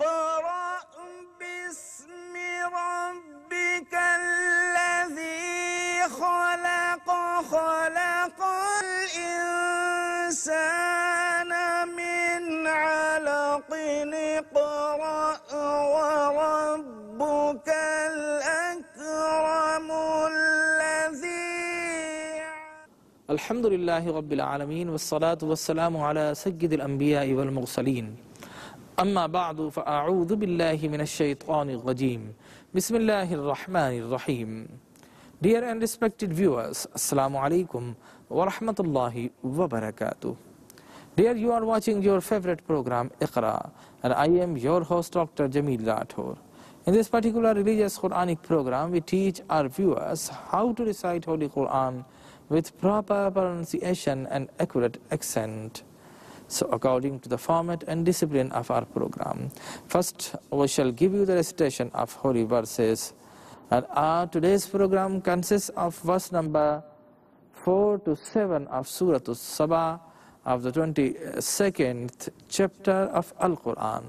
اقرأ باسم ربك الذي خلق خلق الإنسان من علق. وربك الأكرم الحمد لله رب العالمين والصلاة والسلام على سيد الأنبياء والمرسلين. أما بعد فأعوذ بالله من الشيطان الرجيم بسم الله الرحمن الرحيم Dear and respected viewers, Assalamu alaikum wa rahmatullahi wa barakatuh. Dear, you are watching your favorite program Iqra and I am your host Dr. Jamil Rathor. In this particular religious Quranic program, we teach our viewers how to recite Holy Quran with proper pronunciation and accurate accent. So according to the format and discipline of our program, first we shall give you the recitation of holy verses. And our today's program consists of verse number 4 to 7 of Surah As-Sabah of the 22nd chapter of Al-Quran.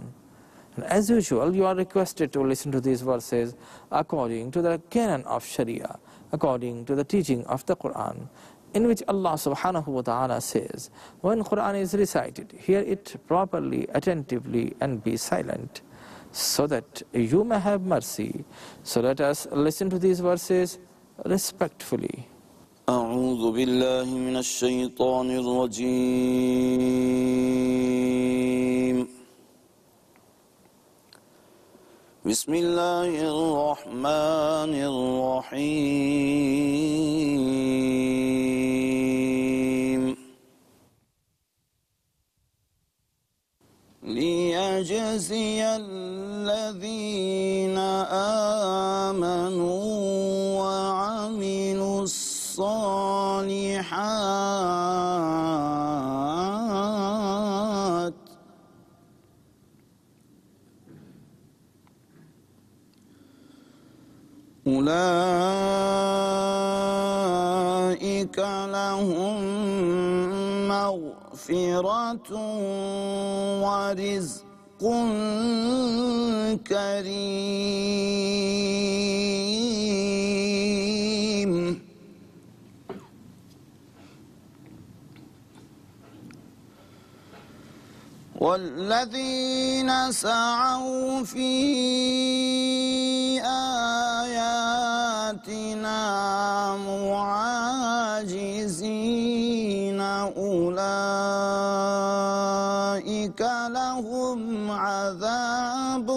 And as usual, you are requested to listen to these verses according to the canon of Sharia, according to the teaching of the Quran, in which Allah subhanahu wa ta'ala says, when Quran is recited, hear it properly, attentively, and be silent, so that you may have mercy. So let us listen to these verses respectfully. أعوذ بالله من الشيطان الرجيم بسم الله الرحمن الرحيم. ليجزي الذين آمنوا وعملوا الصالحات أولئك لهم مغفرة ورزق كريم. والذين سعوا في آياتنا معاجزين أولئك لهم عذاب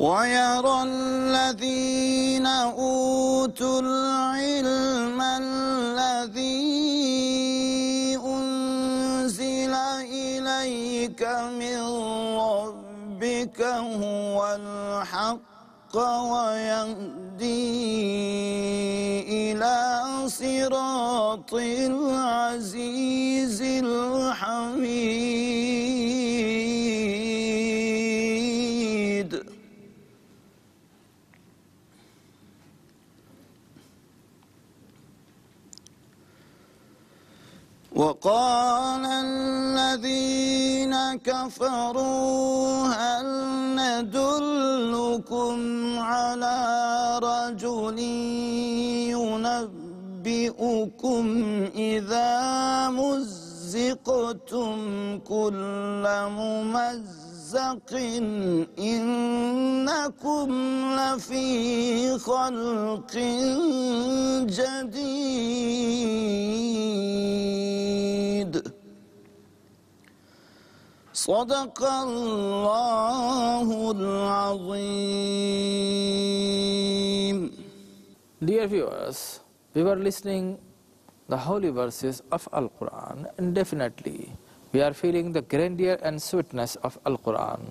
ويرى الذين أوتوا العلم الذي أنزل إليك من ربك هو الحق ويهدي إلى صراط العزيز الحميد. وقال الذين كفروا هل ندلكم على رجل ينبئكم إذا مزقتم كل ممزق إنكم لفي خلق جديد صدق الله العظيم Dear viewers, we were listening the holy verses of Al-Quran and definitely we are feeling the grandeur and sweetness of Al-Quran.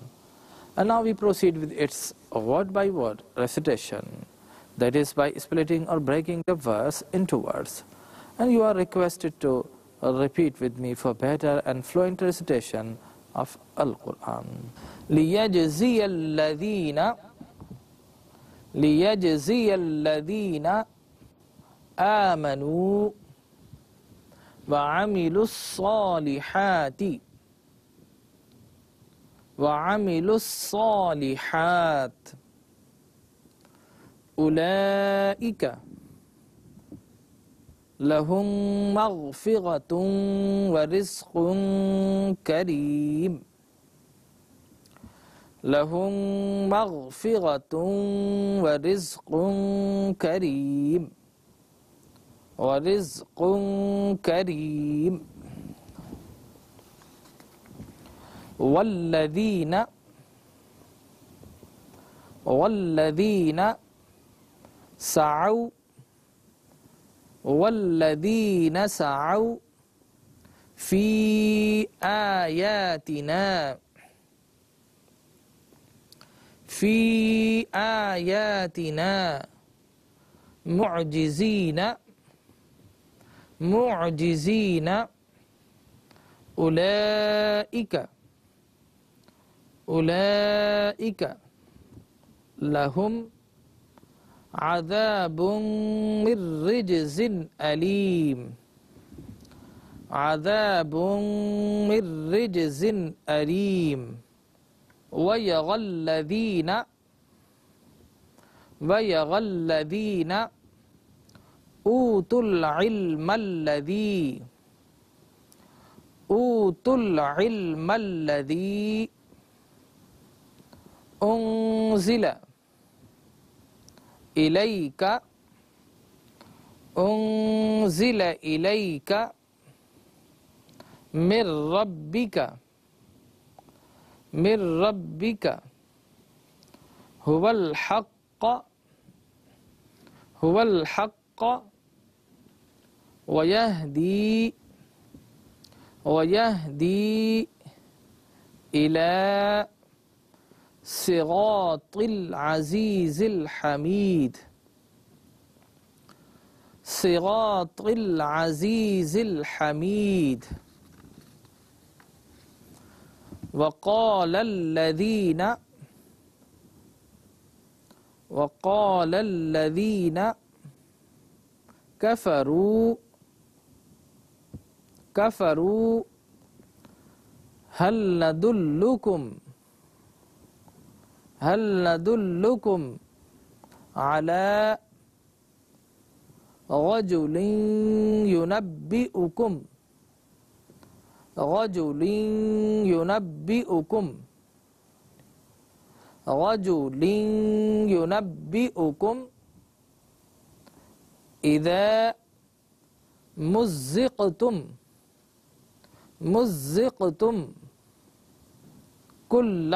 And now we proceed with its word by word recitation, that is by splitting or breaking the verse into words. And you are requested to repeat with me for better and fluent recitation of Al-Quran. ليجزي الذين ليجزي الذين آمنوا وعملوا الصالحات. وعملوا الصالحات. أولئك لهم مغفرة ورزق كريم. لهم مغفرة ورزق كريم. ورزق كريم. والذين والذين سعوا والذين سعوا في آياتنا في آياتنا معجزين. معجزين. أولئك أولئك لهم عذاب من رجز أليم. عذاب من رجز أليم. ويغى الذين ويغى الذين أوتوا العلم الذي أوتوا العلم الذي أنزل إليك أنزل إليك من ربك من ربك. هو الحق هو الحق. ويهدي ويهدي إلى صراط العزيز الحميد. صراط العزيز الحميد. وقال الذين وقال الذين كفروا كفروا هل ندلكم؟ هل ندلكم على رجل ينبئكم؟ رجل ينبئكم. رجل ينبئكم إذا مزقتم. مزقتم كل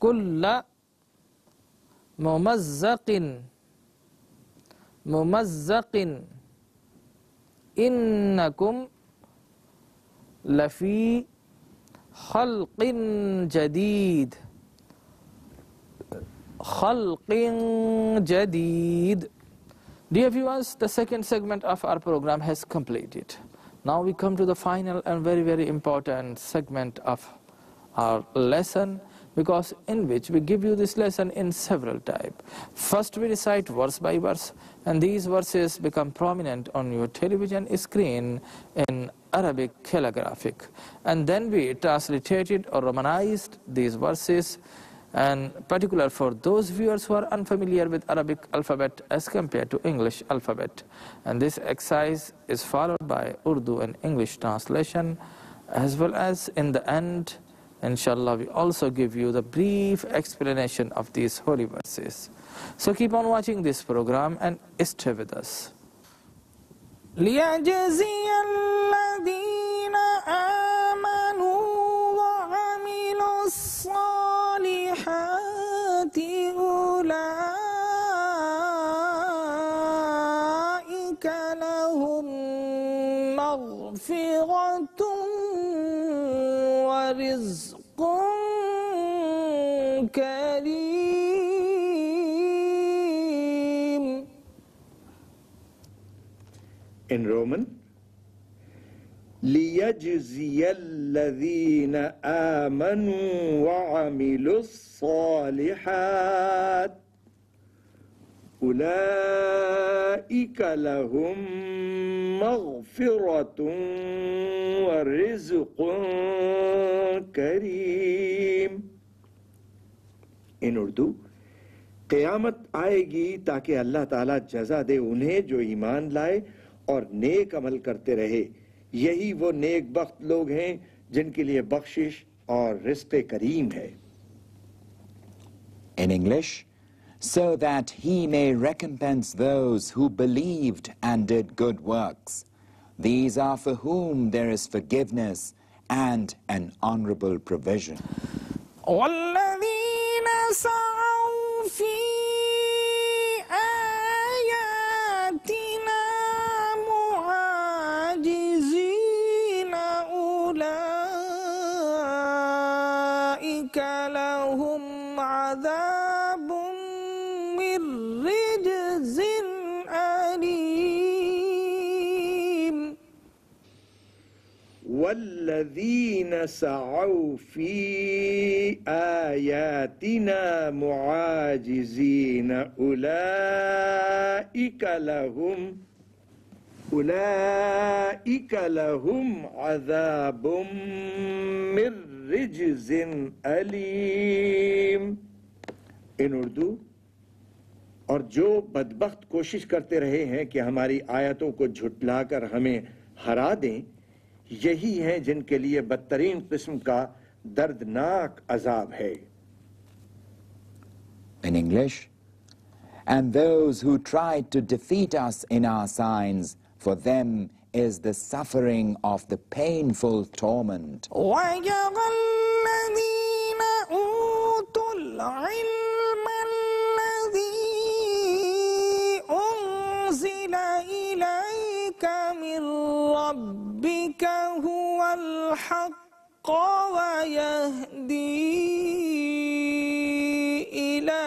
كل ممزق ممزق إنكم لفي خلق جديد خلق جديد Dear viewers, the second segment of our program has completed. Now we come to the final and very, very important segment of our lesson because in which we give you this lesson in several types. First we recite verse by verse and these verses become prominent on your television screen in Arabic calligraphic. And then we translated or romanized these verses and particular for those viewers who are unfamiliar with Arabic alphabet as compared to English alphabet. And this exercise is followed by Urdu and English translation as well as in the end inshallah we also give you the brief explanation of these holy verses. So keep on watching this program and stay with us. ليجزي الذين آمنوا وعملوا الصالحات أولئك لهم مغفرة ورزق كريم. In Roman, ليجزي الذين آمنوا وعملوا الصالحات أولئك لهم مغفرة ورزق كريم in Urdu قیامت آئے گی تاکہ اللہ تعالیٰ جزا دے انہیں جو ایمان لائے اور نیک عمل کرتے رہے۔ यही वो नेक बख्त लोग हैं जिनके लिए बख्शिश और रिस्क करीम है In English, so that he may recompense those who believed and did good works. These are for whom there is forgiveness and an honorable provision. والذين سعوا في آياتنا معاجزين أولئك لهم أولئك لهم عذاب من رجز أليم in Urdu، اور جو بدبخت کوشش کرتے رہے ہیں کہ ہماری آیتوں کو جھٹلا کر ہمیں ہرا دیں In English, and those who tried to defeat us in our signs, for them is the suffering of the painful torment. رَبِّ ربك هو الحق ويهدي إلى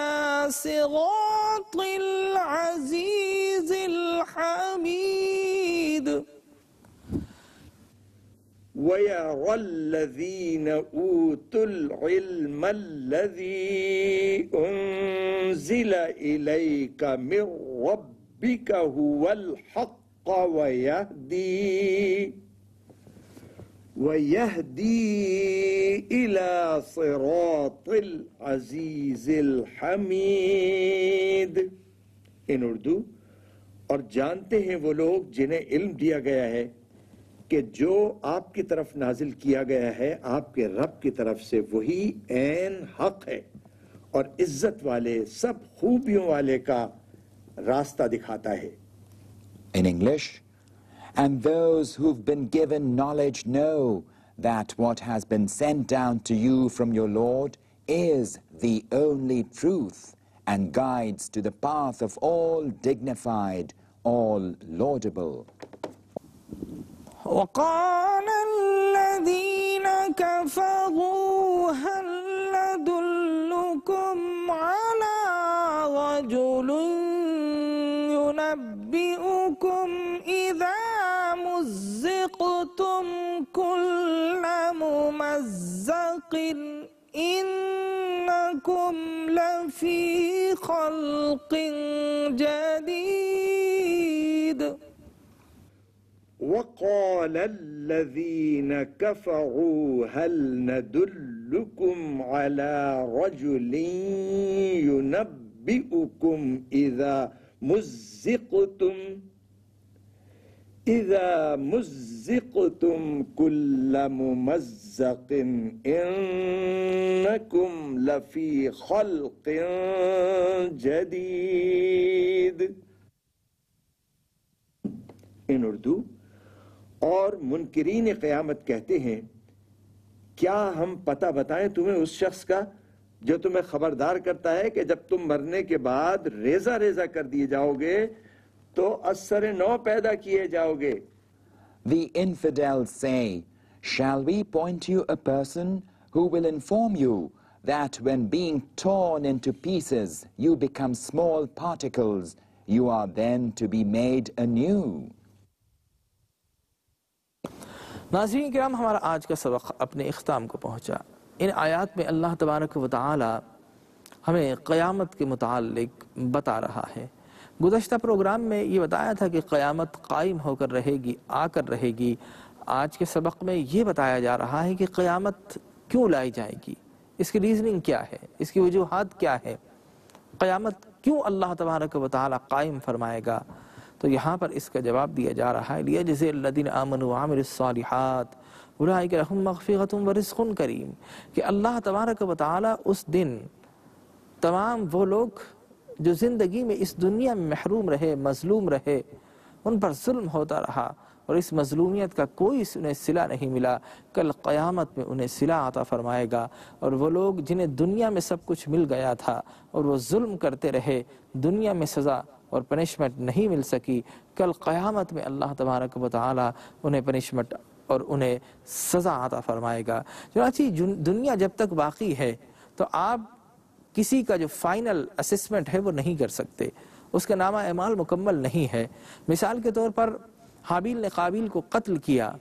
صراط العزيز الحميد. ويرى الذين أوتوا العلم الذي أنزل إليك من ربك هو الحق ويهدي ويهدي إلى صراط العزيز الحميد in Urdu اور جانتے ہیں وہ لوگ جنہیں علم دیا گیا ہے کہ جو آپ کی طرف نازل کیا گیا ہے آپ کے رب کی طرف سے وہی عین حق ہے اور عزت والے سب خوبیوں والے کا راستہ دکھاتا ہے۔ In English, and those who've been given knowledge know that what has been sent down to you from your Lord is the only truth and guides to the path of all dignified, all laudable. وقال الذين كفروا هل ندلكم على رجل ينبئكم إذا مزقتم كل ممزق. إنكم لفي خلق جديد. وقال الذين كفروا هل ندلكم على رجل ينبئكم إذا مزقتم؟ اذا مزقتم كل ممزق انكم لفي خلق جديد. in Urdu اور منکرین قیامت کہتے ہیں، کیا ہم پتہ بتائیں تمہیں اس شخص کا جو تمہیں خبردار کرتا ہے کہ جب تم مرنے کے بعد ریزہ ریزہ کر دیے جاؤ گے تو از سر نو پیدا کیے جاؤ گے The infidels say, shall we point you a person who will inform you that when being torn into pieces you become small particles, you are then to be made anew? ناظرین کرام ہمارا آج کا سبق اپنے اختتام کو پہنچا ان آیات میں اللہ تبارک و تعالی ہمیں قیامت کے متعلق بتا رہا ہے گزشتہ پروگرام میں یہ بتایا تھا کہ قیامت قائم ہو کر رہے گی، آ کر رہے گی۔ آج کے سبق میں یہ بتایا جا رہا ہے کہ قیامت کیوں لائی جائے گی؟ اس کی reasoning کیا ہے؟ اس کی وجوہات کیا ہے؟ قیامت کیوں اللہ تبارک و تعالی قائم فرمائے گا؟ تو یہاں پر اس کا جواب دیا جا رہا ہے ليجزي الذين آمنوا وعملوا الصالحات۔ أولئك لهم مغفرة ورزق كريم کہ اللہ تبارک و تعالی اس دن تمام وہ لوگ جو زندگی میں اس دنیا میں محروم رہے، مظلوم رہے، ان پر ظلم ہوتا رہا اور اس مظلومیت کا کوئی انہیں صلہ نہیں ملا۔ کل قیامت میں انہیں صلہ عطا فرمائے گا اور وہ لوگ جنہیں دنیا میں سب کچھ مل گیا تھا اور وہ ظلم کرتے رہے، دنیا میں سزا اور punishment نہیں مل سکی۔ کل قیامت میں اللہ تبارک و تعالی انہیں punishment اور انہیں سزا عطا فرمائے گا۔ چنانچہ دنیا جب تک باقی ہے تو آپ کسی کا جو final assessment ہے وہ نہیں کر سکتے۔ اس کا نامہ اعمال مکمل نہیں ہے۔ مثال کے طور پر حابیل نے قابیل کو قتل کیا۔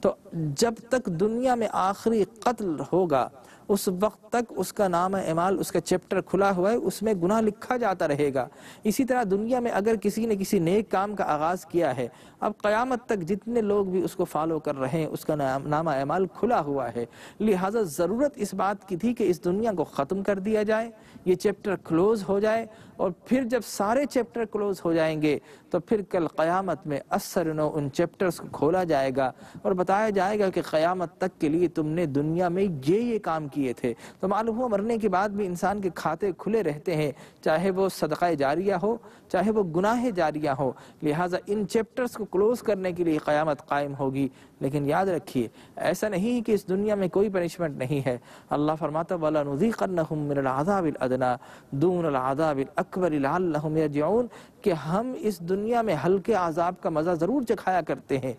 تو جب تک دنیا میں آخری قتل ہوگا اس وقت تک اس کا نامہ اعمال، اس کا chapter کھلا ہوا ہے، اس میں گناہ لکھا جاتا رہے گا۔ اسی طرح دنیا میں اگر کسی نے کسی نیک کام کا آغاز کیا ہے، اب قیامت تک جتنے لوگ بھی اس کو follow کر رہے ہیں، اس کا نام، نامہ اعمال کھلا ہوا ہے۔ لہٰذا ضرورت اس بات کی تھی کہ اس دنیا کو ختم کر دیا جائے، یہ chapter close ہو جائے۔ اور پھر جب سارے chapter close ہو جائیں گے تو پھر کل قیامت میں از سر نو ان chapters کو کھولا جائے گا اور بتایا جائے گا کہ قیامت تک کے لیے تم نے دنیا میں یہ یہ کام کیے تھے۔ تو معلوم ہوا مرنے کے بعد بھی انسان کے کھاتے کھلے رہتے ہیں، چاہے وہ صدقہ جاریہ ہو، چاہے وہ گناہ جاریہ ہو۔ لہٰذا ان chapters کو close کرنے کے لیے قیامت قائم ہوگی۔ لیکن یاد رکھیے، ایسا نہیں کہ اس دنیا میں کوئی punishment نہیں ہے۔ اللہ فرماتا وَلَنُذِيقَنَّهُم مِّنَ الْعَذَابِ الْأَدْنَى دُونَ الْعَذَابِ الأكبر لعلهم يرجعون کہ ہم اس دنیا میں ہلکے عذاب کا مزہ ضرور چکھایا کرتے ہیں۔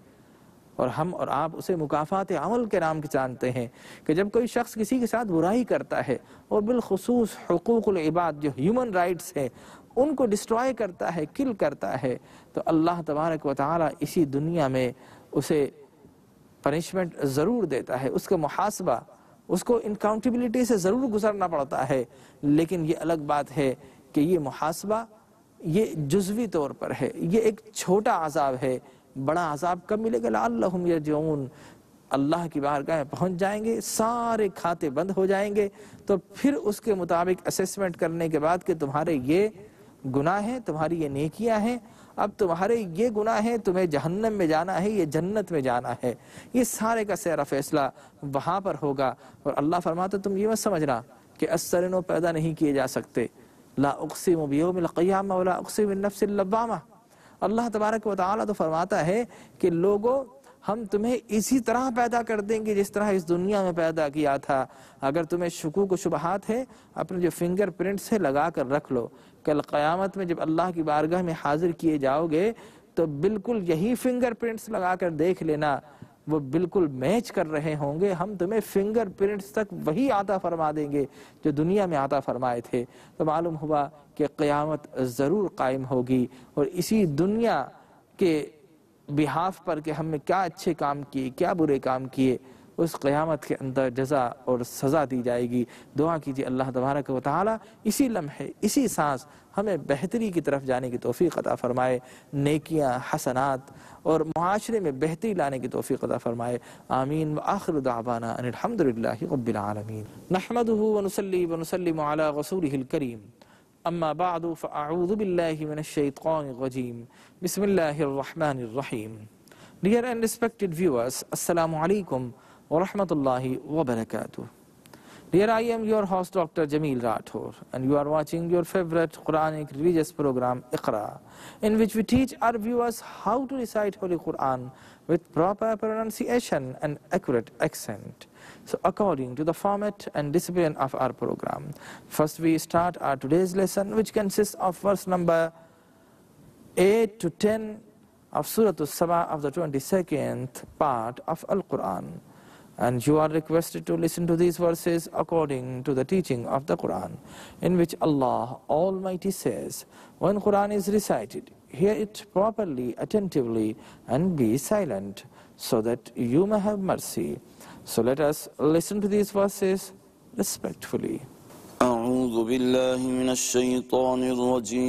اور ہم اور آپ اسے مکافات عمل کے نام کی جانتے ہیں کہ جب کوئی شخص کسی کے ساتھ برائی کرتا ہے اور بالخصوص حقوق العباد جو human rights ہیں، ان کو destroy کرتا ہے kill کرتا ہے، تو اللہ تبارک و تعالی اسی دنیا میں اسے punishment ضرور دیتا ہے۔ اس کا محاسبہ، اس کو accountability سے ضرور گزرنا پڑتا ہے۔ لیکن یہ الگ بات ہے کہ یہ محاسبہ یہ جزوی طور پر ہے، یہ ایک چھوٹا عذاب ہے، بڑا عذاب کب ملے گا؟ لعلهم يرجعون۔ اللہ کی بارگاہ پہنچ جائیں گے، سارے کھاتے بند ہو جائیں گے۔ تو پھر اس کے مطابق assessment کرنے کے بعد کہ تمہارے یہ گناہ ہیں، تمہاری یہ نیکیاں ہیں، اب تمہارے یہ گناہ ہیں، تمہیں جہنم میں جانا ہے، یہ جنت میں جانا ہے۔ یہ سارے کا سارا فیصلہ وہاں پر ہوگا۔ اور اللہ فرماتا تم یہ مت سمجھنا کہ از سر نو پیدا نہیں کیے جا سکتے۔ لا أقسم بيوم القيامة ولا أقسم بالنفس اللوامة اللہ تبارک و تعالیٰ تو فرماتا ہے کہ لوگو، ہم تمہیں اسی طرح پیدا کر دیں گے جس طرح اس دنیا میں پیدا کیا تھا۔ اگر تمہیں شکوک و شبہات ہے اپنے جو finger print سے لگا کر رکھ لو۔ کل قیامت میں جب اللہ کی بارگاہ میں حاضر کیے جاؤ گے، تو بالکل یہی finger prints لگا کر دیکھ لینا۔ وہ بالکل میچ کر رہے ہوں گے، ہم تمہیں finger prints تک وہی عطا فرما دیں گے جو دنیا میں عطا فرمائے تھے۔ تو معلوم ہوا کہ قیامت ضرور قائم ہوگی اور اسی دنیا کے بحاف پر کہ ہم نے کیا اچھے کام کیے، کیا برے کام کیے، اس قیامت کے اندر جزا اور سزا دی جائے گی۔ دعا کیجیے اللہ تبارک و تعالی، اسی لمحے، اسی سانس ہمیں بہتری کی طرف جانے کی توفیق عطا فرمائے۔ نیکیاں، حسنات और माशरे में बेहतरी लाने की तोफ़ी अता फ़रमाए आमीन व आखिर दावाना रबीआलमीन नहमदहू वनसली वनसलम अला रसूलिहिल करीम अम्मा बाद फ़अऊज़ु बिल्लाहि मिनश शैतानिर रजीम बिस्मिल्लाहिर रहमानिर रहीम Dear Dear, I am your host Dr. Jamil Rathor and you are watching your favorite Quranic religious program Iqra in which we teach our viewers how to recite Holy Quran with proper pronunciation and accurate accent. So according to the format and discipline of our program, first we start our today's lesson which consists of verse number 8 to 10 of Surah Al-Sabah of the 22nd part of Al-Quran. And you are requested to listen to these verses according to the teaching of the Quran, in which Allah Almighty says, when Quran is recited, hear it properly, attentively, and be silent. so that you may have mercy. So let us listen to these verses respectfully. أعوذ بالله من الشيطان الرجيم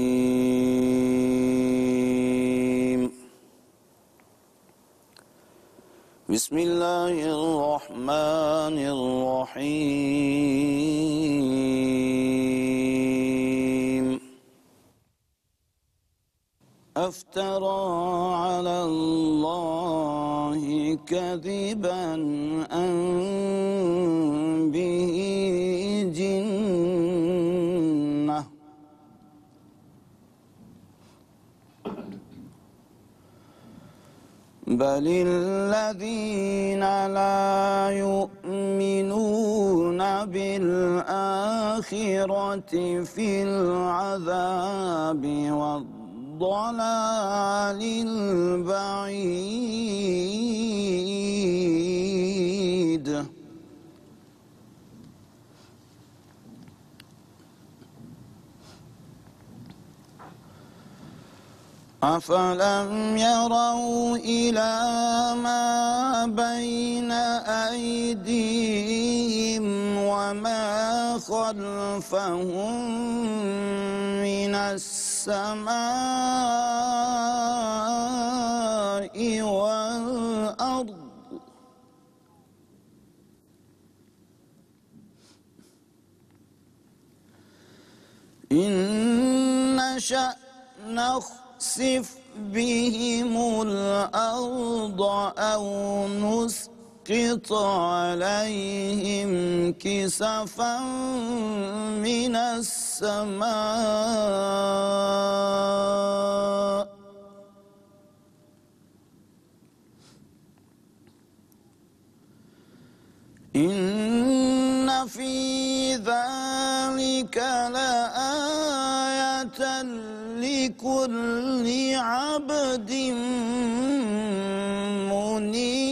بسم الله الرحمن الرحيم. أفترى على الله كذبا أن به بل الذين لا يؤمنون بالآخرة في العذاب والضلال البعيد أفلم يروا إلى ما بين أيديهم وما خلفهم من السماء والأرض إن نشأ نخسف بهم الأرض أو نسقط عليهم كسفا من السماء. إن في ذلك لآية لكل عبد منيب.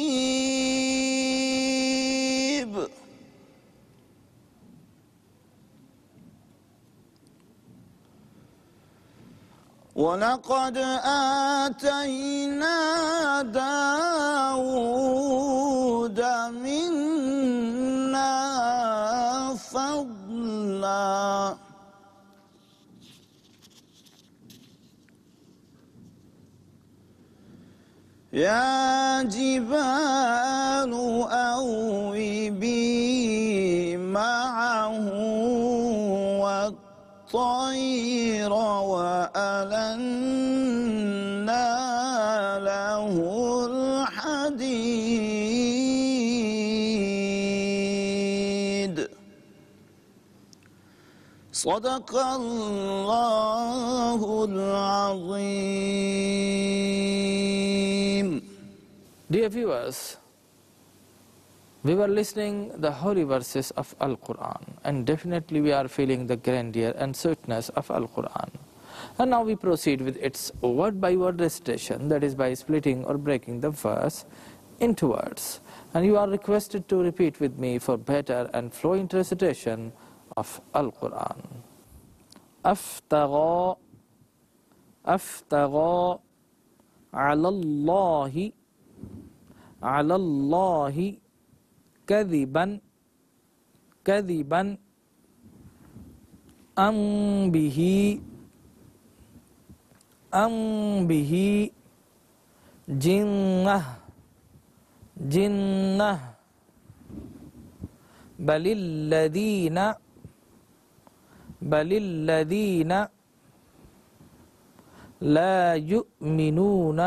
ولقد آتينا داود منا فضلا. يا جبال أوبي معه والطير وألنا له الحديد. صدق الله العظيم. Dear viewers, we were listening the holy verses of Al-Quran and definitely we are feeling the grandeur and sweetness of Al-Quran. And now we proceed with its word by word recitation, that is by splitting or breaking the verse into words. And you are requested to repeat with me for better and fluent recitation of Al-Quran. أفتغى أفتغى على الله على الله كذبا كذبا أم به أم به جنة جنة. بل الذين بل الذين لا يؤمنون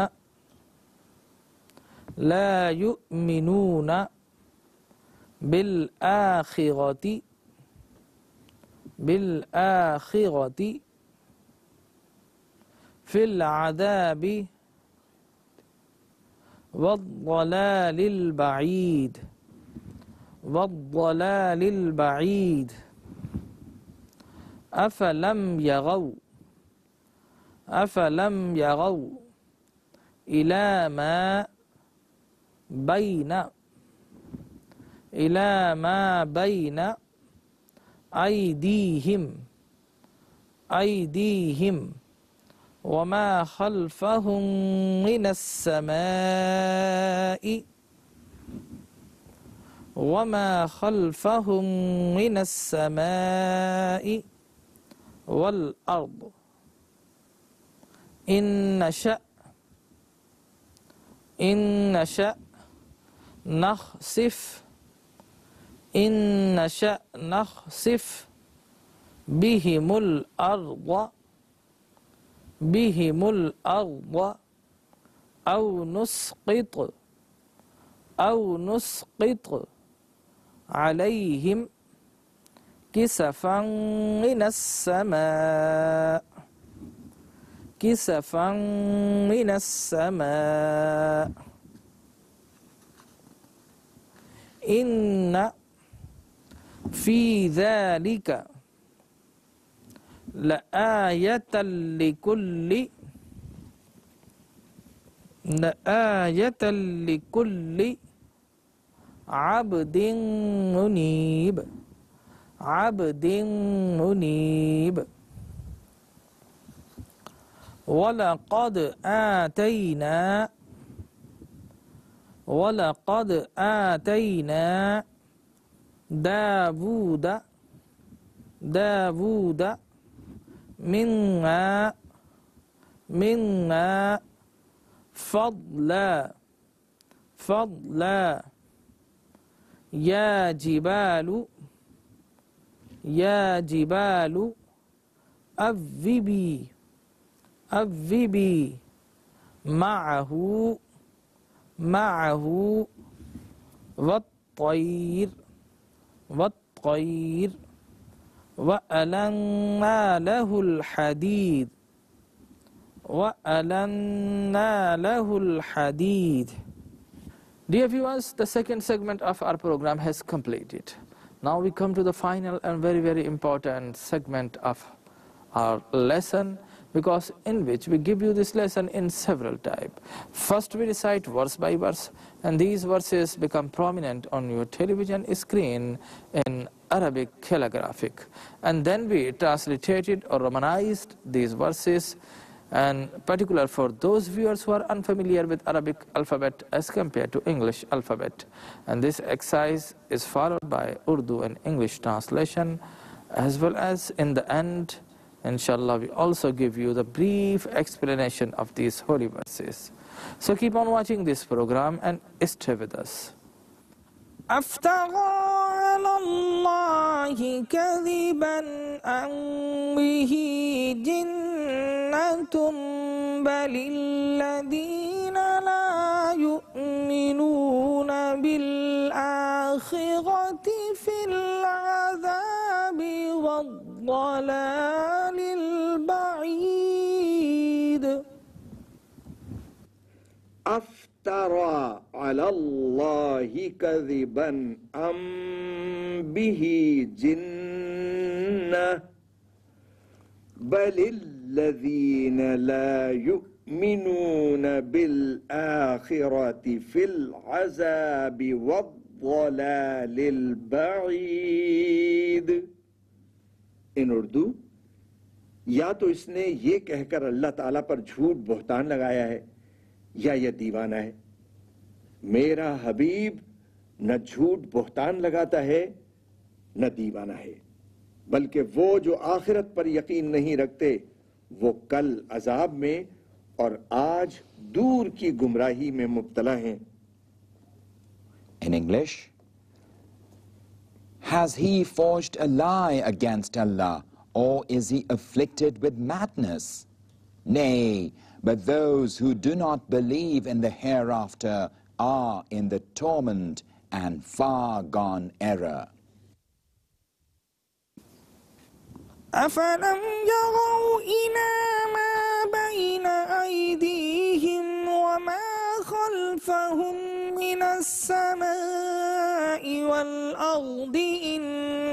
لا يؤمنون بالآخرة بالآخرة في العذاب والضلال البعيد والضلال البعيد. أفلم يروا أفلم يروا إلى ما بين إلى ما بين أيديهم أيديهم وما خلفهم من السماء وما خلفهم من السماء والأرض. إن نشأ إن نشأ نخسف. إن نشأ نخسف بهم الأرض بهم الأرض أو نسقط أو نسقط عليهم كسفا من السماء. كسفا من السماء. إن في ذلك لآية لكل لآية لكل عبد منيب. عبد منيب. ولقد آتينا ولقد آتينا داوود داوود منا منا فضلا فضلا. يا جبال يا جبال أذبي أذبي معه معه والطير والطير وألنا له الحديد وألنا له الحديد Dear viewers, the second segment of our program has completed. Now we come to the final and very very important segment of our lesson because in which we give you this lesson in several type. First we recite verse by verse and these verses become prominent on your television screen in Arabic calligraphic and then we translated or romanized these verses and particular for those viewers who are unfamiliar with Arabic alphabet as compared to English alphabet and this exercise is followed by Urdu and English translation as well as in the end Inshallah, we also give you the brief explanation of these holy verses. So keep on watching this program and stay with us. أفترى على الله كذبا أم به جنة بل الذين لا يؤمنون بالآخرة في العذاب والضلال البعيد. أفترى على الله كذبا أم به جنة؟ بل الذين لا يؤمنون بالآخرة في العذاب والضلال البعيد. In Urdu، یا تو اس نے یہ کہہ کر اللہ تعالیٰ پر جھوٹ بہتان لگایا ہے، یا یہ دیوانہ ہے۔ میرا حبیب نہ جھوٹ بہتان لگاتا ہے، نہ دیوانہ ہے۔ بلکہ وہ جو آخرت پر یقین نہیں رکھتے، وہ کل عذاب میں اور آج دور کی گمراہی میں مبتلا ہیں۔ In English has he forged a lie against Allah, or is he afflicted with madness? Nay, but those who do not believe in the hereafter are in the torment and far gone error. أفلم يروا إلى ما بين أيديهم وما خلفهم من السماء والأرض إن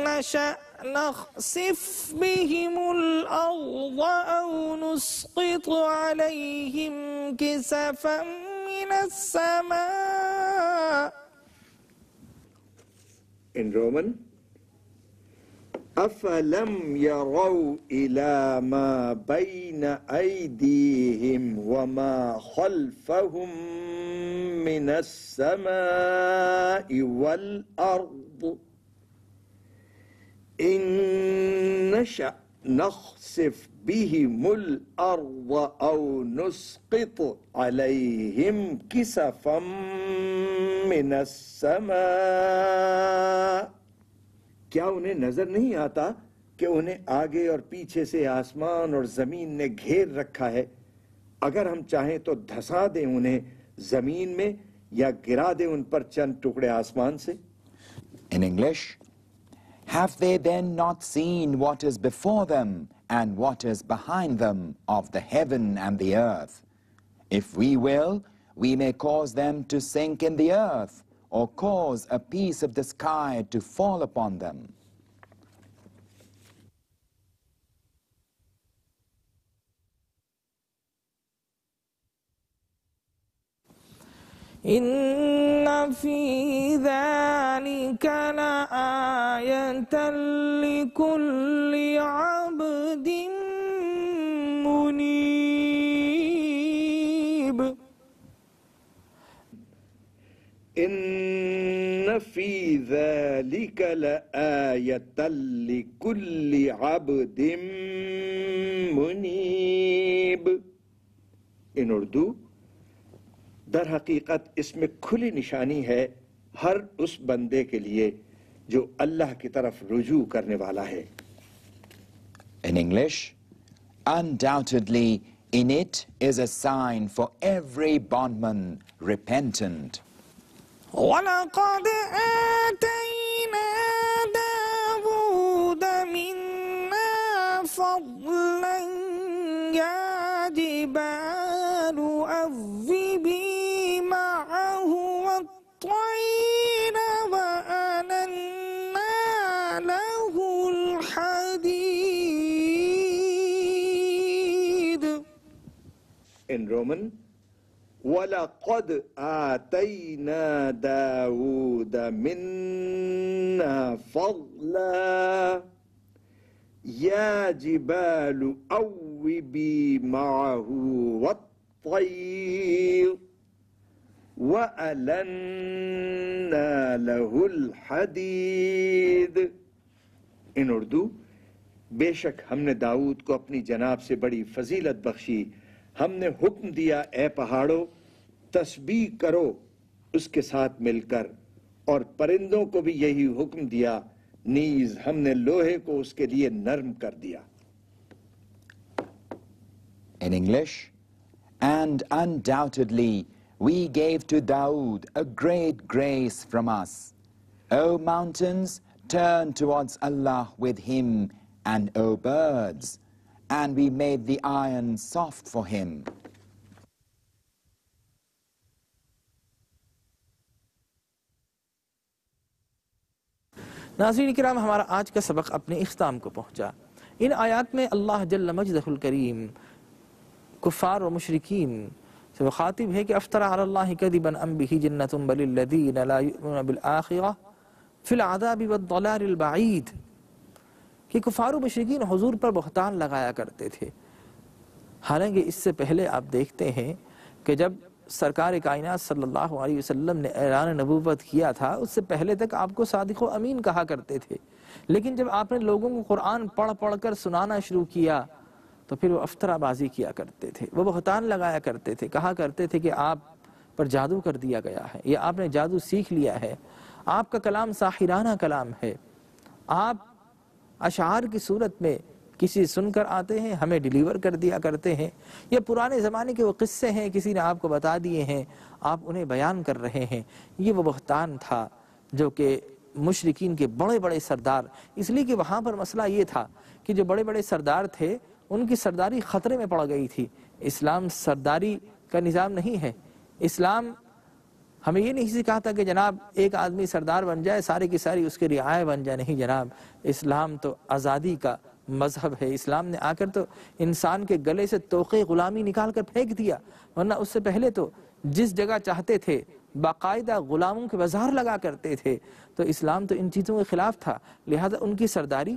نشأ نخسف بهم الأرض أو نسقط عليهم كسفا من السماء. In Roman, أفلم يروا إلى ما بين أيديهم وما خلفهم من السماء والأرض. إن نشأ نخسف بهم الأرض أو نسقط عليهم كسفا من السماء. کیا انہیں نظر نہیں آتا کہ انہیں آگے اور پیچھے سے آسمان اور زمین نے گھیر رکھا ہے؟ اگر ہم چاہیں تو دھسا دیں انہیں زمین میں یا گرا دیں ان پر چند ٹکڑے آسمان سے؟ English then not seen what is before them and what is behind them of the heaven and the earth if we sink we may earth. or cause a piece of the sky to fall upon them. إن في ذلك لآية لكل عبد منيب ان فی ذلک لآیتا لکل عبد منیب In Urdu در حقیقت اس میں کھلی نشانی ہے ہر اس بندے کے لیے جو اللہ کی طرف رجوع کرنے والا ہے In English, undoubtedly in it is a sign for every bondman repentant. ولقد آتينا داود منا فضلا يا جبال أوبي معه والطير وألنا له الحديد. In Roman ولقد آتينا داود منا فضلا يا جبال أوبي معه والطير وألنا له الحديد इन उर्दू बेशक हमने दाऊद को अपनी जनाब से बड़ी फजीलत बख्शी हमने हुक्म दिया ए पहाड़ों तस्बीह करो उसके साथ मिलकर और परिंदों को भी यही हुक्म दिया नीज हमने लोहे को उसके लिए नर्म कर दिया In English, and undoubtedly we gave to Dawood a great grace from us. O mountains, turn towards Allah with him, and O birds, and we made the iron soft for him. ناظرین کرام، ہمارا آج کا سبق اپنے اختام کو پہنچا۔ ان آیات میں اللہ جل مجدہ الکریم، کفار و مشرکین سے مخاطب ہے کہ أفترى على الله كذبا أم به جنة بل الذين لا يؤمنون بالآخرة في العذاب والضلال البعيد۔ کہ کفار و مشرکین حضور پر بہتان لگایا کرتے تھے۔ حالانکہ اس سے پہلے آپ دیکھتے ہیں کہ جب سرکار کائنات صلی اللہ علیہ وسلم نے اعلان نبوت کیا تھا، اس سے پہلے تک آپ کو صادق و امین کہا کرتے تھے۔ لیکن جب آپ نے لوگوں کو قرآن پڑھ پڑھ کر سنانا شروع کیا، تو پھر وہ افترہ بازی کیا کرتے تھے۔ وہ بہتان لگایا کرتے تھے، کہا کرتے تھے کہ آپ پر جادو کر دیا گیا ہے، یا آپ نے جادو سیکھ لیا ہے۔ آپ کا کلام ساحرانہ کلام ہے۔ آپ اشعار کی صورت میں کسی سن کر آتے ہیں، ہمیں deliver کر دیا کرتے ہیں۔ یا پرانے زمانے کے وہ قصے ہیں، کسی نے آپ کو بتا دیے ہیں، آپ انہیں بیان کر رہے ہیں۔ یہ وہ بہتان تھا جو کہ مشرکین کے بڑے بڑے سردار، اس لیے کہ وہاں پر مسئلہ یہ تھا کہ جو بڑے بڑے سردار تھے، ان کی سرداری خطرے میں پڑ گئی تھی۔ اسلام سرداری کا نظام نہیں ہے۔ اسلام، ہمیں یہ نہیں سکھاتا کہ جناب ایک آدمی سردار بن جائے، سارے کی ساری اس کے رعایا بن جائے۔ نہیں جناب، اسلام تو آزادی کا مذہب ہے اسلام نے آ کر تو انسان کے گلے سے طوق غلامی نکال کر پھینک دیا۔ ورنہ اس سے پہلے تو جس جگہ چاہتے تھے، باقاعدہ غلاموں کے بازار لگا کرتے تھے۔ تو اسلام تو ان چیزوں کے خلاف تھا۔ لہذا ان کی سرداری،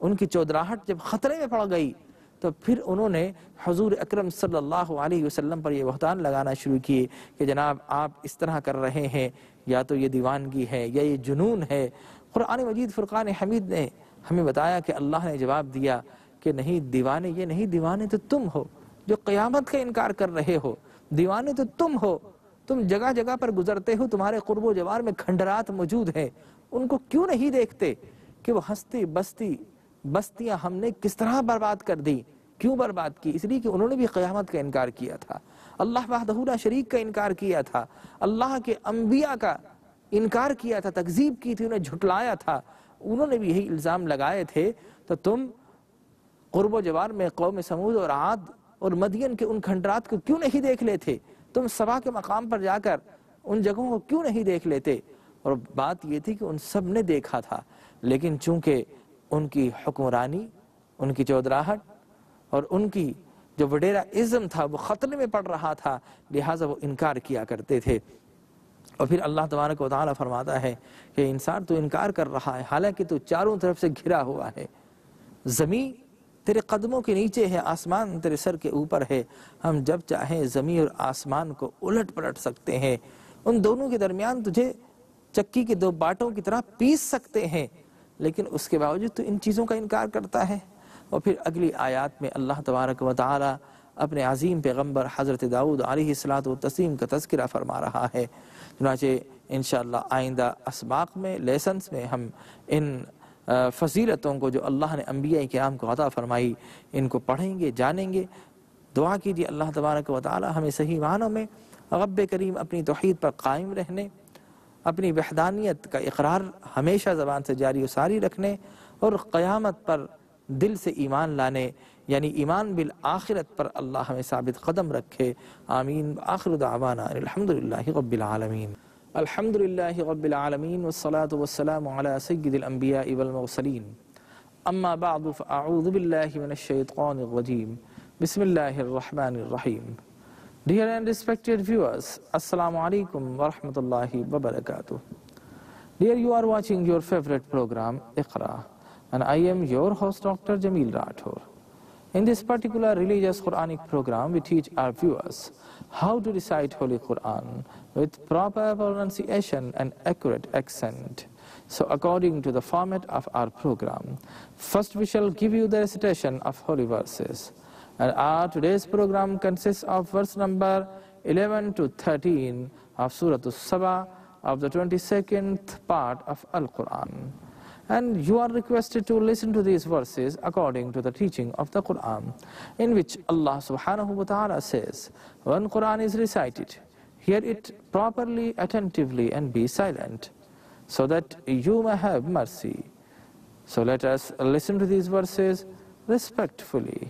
ان کی چودراہٹ جب خطرے میں پڑ گئی، تو پھر انہوں نے حضور اکرم صلی اللہ علیہ وسلم پر یہ بہتان لگانا شروع کیے کہ جناب آپ اس طرح کر رہے ہیں، یا تو یہ دیوانگی ہے، یا یہ جنون ہے۔ قرآن مجید فرقان حمید نے ہمیں بتایا کہ اللہ نے جواب دیا کہ نہیں، دیوانے، یہ نہیں، دیوانے تو تم ہو جو قیامت کا انکار کر رہے ہو۔ دیوانے تو تم ہو، تم جگہ جگہ پر گزرتے ہو، تمہارے قرب و جوار میں کھنڈرات موجود ہیں۔ ان کو کیوں نہیں دیکھتے کہ وہ ہستی بستی، بستیاں ہم نے کس طرح برباد کر دی کیوں برباد کی؟ اس لیے کہ انہوں نے بھی قیامت کا انکار کیا تھا۔ اللہ وحدہ لا شریک کا انکار کیا تھا۔ اللہ کے انبیاء کا انکار کیا تھا، تکذیب کی تھی، انہیں جھٹلایا تھا۔ انہوں نے بھی یہی الزام لگائے تھے تو تم قرب و جوار میں قوم سمود اور عاد اور مدین کے ان کھنڈرات کو کیوں نہیں دیکھ لیتے؟ تم سبا کے مقام پر جا کر ان جگہوں کو کیوں نہیں دیکھ لیتے؟ اور بات یہ تھی کہ ان سب نے دیکھا تھا، لیکن چونکہ ان کی حکمرانی، ان کی چودراہٹ اور ان کی جو وڈیرا ازم تھا، وہ خطرے میں پڑ رہا تھا، لہٰذا وہ انکار کیا کرتے تھے۔ اور پھر اللہ تبارک و تعالیٰ فرماتا ہے کہ انسان تو انکار کر رہا ہے، حالانکہ تو چاروں طرف سے گھرا ہوا ہے۔ زمین تیرے قدموں کے نیچے ہے، آسمان تیرے سر کے اوپر ہے۔ ہم جب چاہیں زمین اور آسمان کو الٹ پلٹ سکتے ہیں۔ ان دونوں کے درمیان تجھے چکی کے دو باٹوں کی طرح پیس سکتے ہیں، لیکن اس کے باوجود تو ان چیزوں کا انکار کرتا ہے۔ اور پھر اگلی آیات میں اللہ تبارک و تعالیٰ اپنے عظیم پیغمبر حضرت داؤد علیہ الصلاۃ و تسلیم کا تذکرہ فرما رہا ہے۔ چنانچہ انشاءاللہ آئندہ اسباق میں، lessons میں ہم ان فضیلتوں کو جو اللہ نے انبیاء کرام کو عطا فرمائی، ان کو پڑھیں گے، جانیں گے۔ دعا کیجیے اللہ تبارک و تعالی ہمیں صحیح معنوں میں رب کریم اپنی توحید پر قائم رہنے، اپنی وحدانیت کا اقرار ہمیشہ زبان سے جاری و ساری رکھنے، اور قیامت پر دل سے ایمان لانے یعنی ایمان بالآخرت پر اللہ ہمیں ثابت قدم رکھے آمین آخر دعوانا الحمدللہ رب العالمین الحمدللہ رب العالمین والصلاة والسلام على سید الانبیاء والمرسلین اما بعد فاعوذ باللہ من الشیطان الرجیم بسم اللہ الرحمن الرحیم Dear and respected viewers, Assalamu alaikum wa rahmatullahi wa barakatuh. Dear, you are watching your favorite program, Iqra, and I am your host, Dr. Jamil Rathore. In this particular religious Quranic program, we teach our viewers how to recite Holy Quran with proper pronunciation and accurate accent. So according to the format of our program, first we shall give you the recitation of holy verses. And our today's program consists of verse number 11 to 13 of Surah Al-Saba of the 22nd part of Al-Quran. And you are requested to listen to these verses according to the teaching of the Quran, in which Allah subhanahu wa ta'ala says, when Quran is recited, hear it properly, attentively, and be silent, so that you may have mercy. So let us listen to these verses respectfully.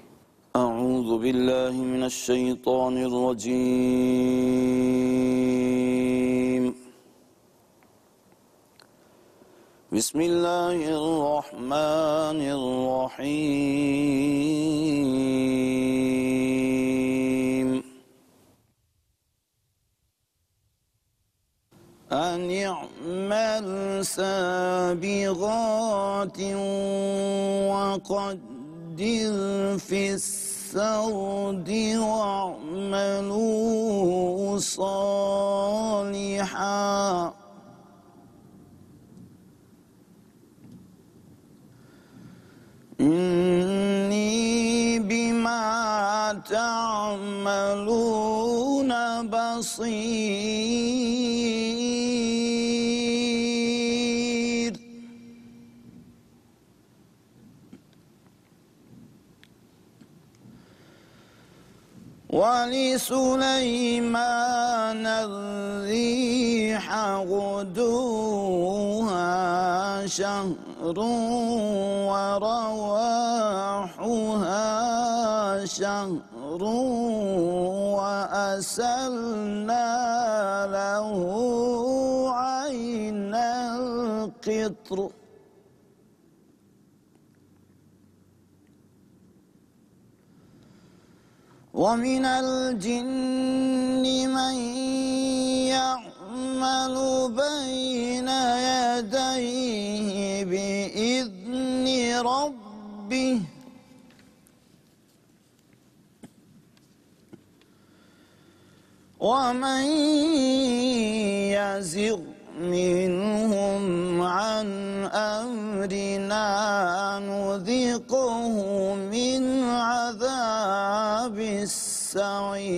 أعوذ بالله من الشيطان الرجيم بسم الله الرحمن الرحيم. أن يعمل سابغات وقدر في السرد واعملوا صالحاً إني بما تعملون بصير. ولسليمان الريح غدوها شهر ورواحها شهر. وأسلنا له عين القطر. ومن الجن من يعمل بين يديه بإذن ربه. ربه ومن يزغ منهم عن أمرنا نذقه من عذاب السعير.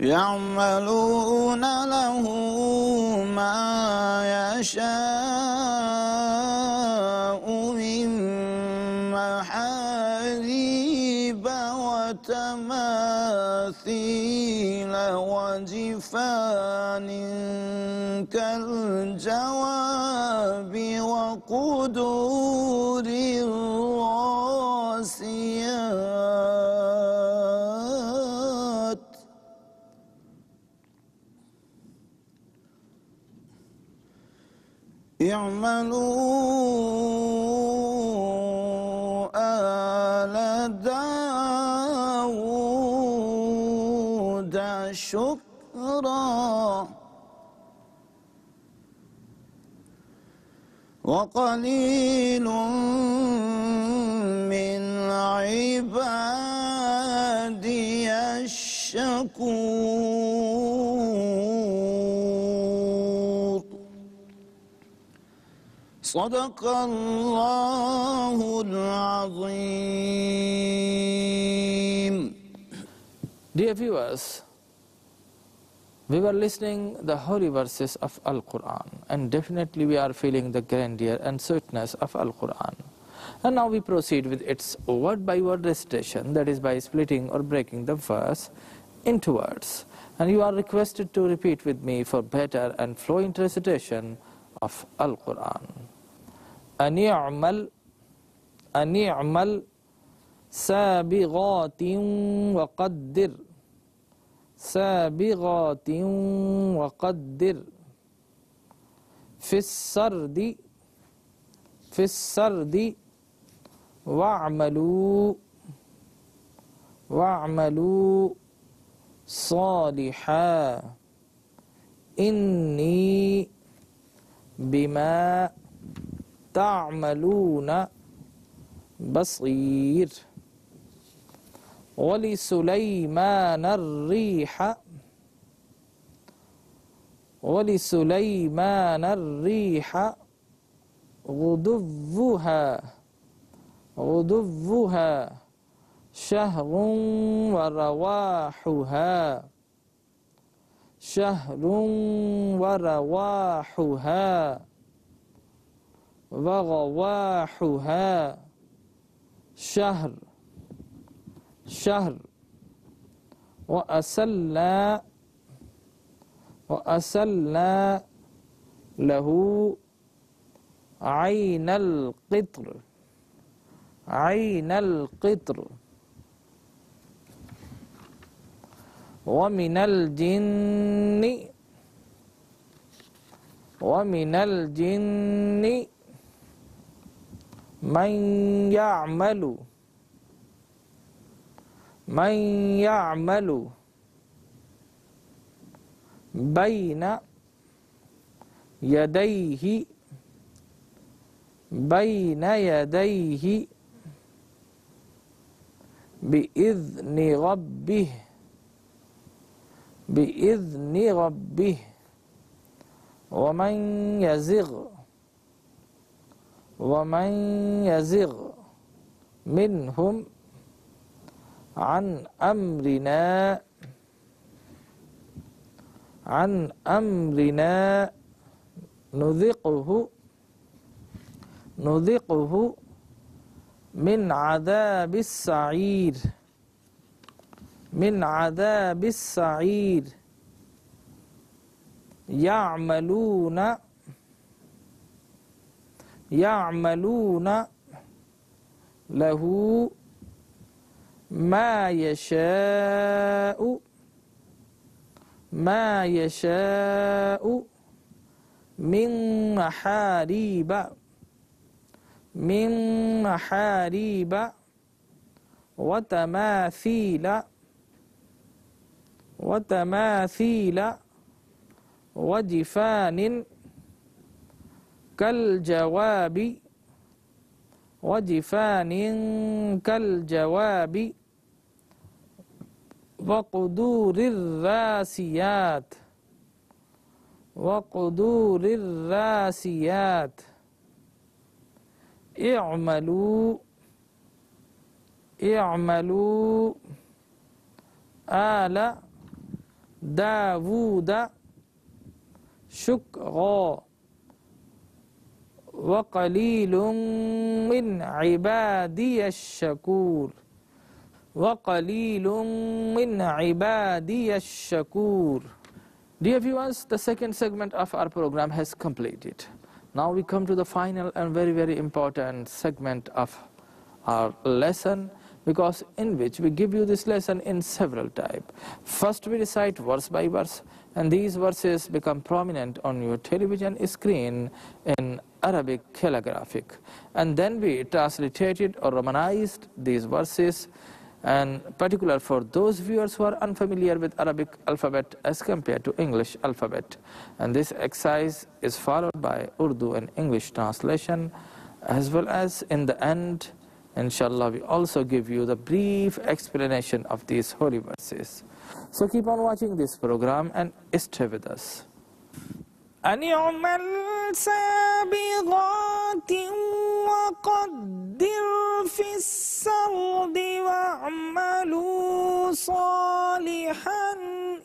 يعملون له ما يشاء من محاريب وتماثيل وجفان كالجواب وقدور الراسيات اعملوا آل داود شكرا. وقليل من عبادي الشكور. صدق الله العظيم Dear viewers, we were listening the holy verses of Al-Quran and definitely we are feeling the grandeur and sweetness of Al-Quran. And now we proceed with its word by word recitation, that is by splitting or breaking the verse into words. And you are requested to repeat with me for better and fluent recitation of Al-Quran. أن يعمل أن يعمل سابغات وقدر. سابغات وقدر. في السرد في السرد. واعملوا. واعملوا صالحا. إني بما تعملون بصير. ولسليمان الريح ولسليمان الريح غدوها غدوها شهر ورواحها شهر ورواحها. وغواحها شهر شهر. وأسلنا وأسلنا له عين القطر عين القطر. ومن الجن ومن الجن من يعمل من يعمل بين يديه بين يديه بإذن ربه بإذن ربه ومن يزغ ومن يزغ منهم عن أمرنا عن أمرنا نذقه نذقه من عذاب السعير من عذاب السعير. يعملون يعملون له ما يشاء ما يشاء من محاريب من محاريب وتماثيل وتماثيل وجفان كالجواب وجفان كالجواب وقدور الراسيات وقدور الراسيات. اعملوا اعملوا آل داوود شكرا. وقليل من عبادي الشكور وقليل من عبادي الشكور Dear viewers, the second segment of our program has completed. Now we come to the final and very very important segment of our lesson because in which we give you this lesson in several type. First we recite verse by verse and these verses become prominent on your television screen in Arabic calligraphic and then we translated or romanized these verses and particular for those viewers who are unfamiliar with Arabic alphabet as compared to English alphabet. And this exercise is followed by Urdu and English translation as well as in the end, inshallah, we also give you the brief explanation of these holy verses. So keep on watching this program and stay with us. أن يعمل سابغات وقدر في السرد واعملوا صالحا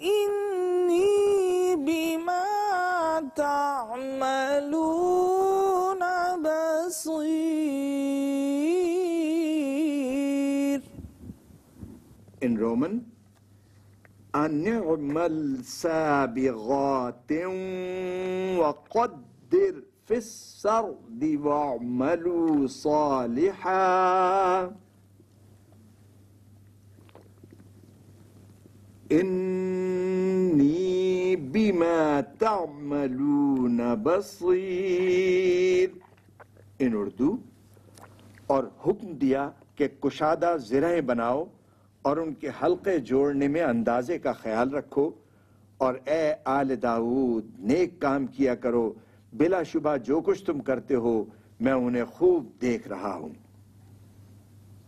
إني بما تعملون بصير In Roman, أن اعمل سابغات وقدر في السرد واعملوا صالحا إني بما تعملون بصير in उर्दू और हुक्म दिया कि कुशादा ज़िराएं बनाओ اور ان کے حلقے جوڑنے میں اندازے کا خیال رکھو اور اے آل داود نیک کام کیا کرو بلا شبہ جو کچھ تم کرتے ہو میں انہیں خوب دیکھ رہا ہوں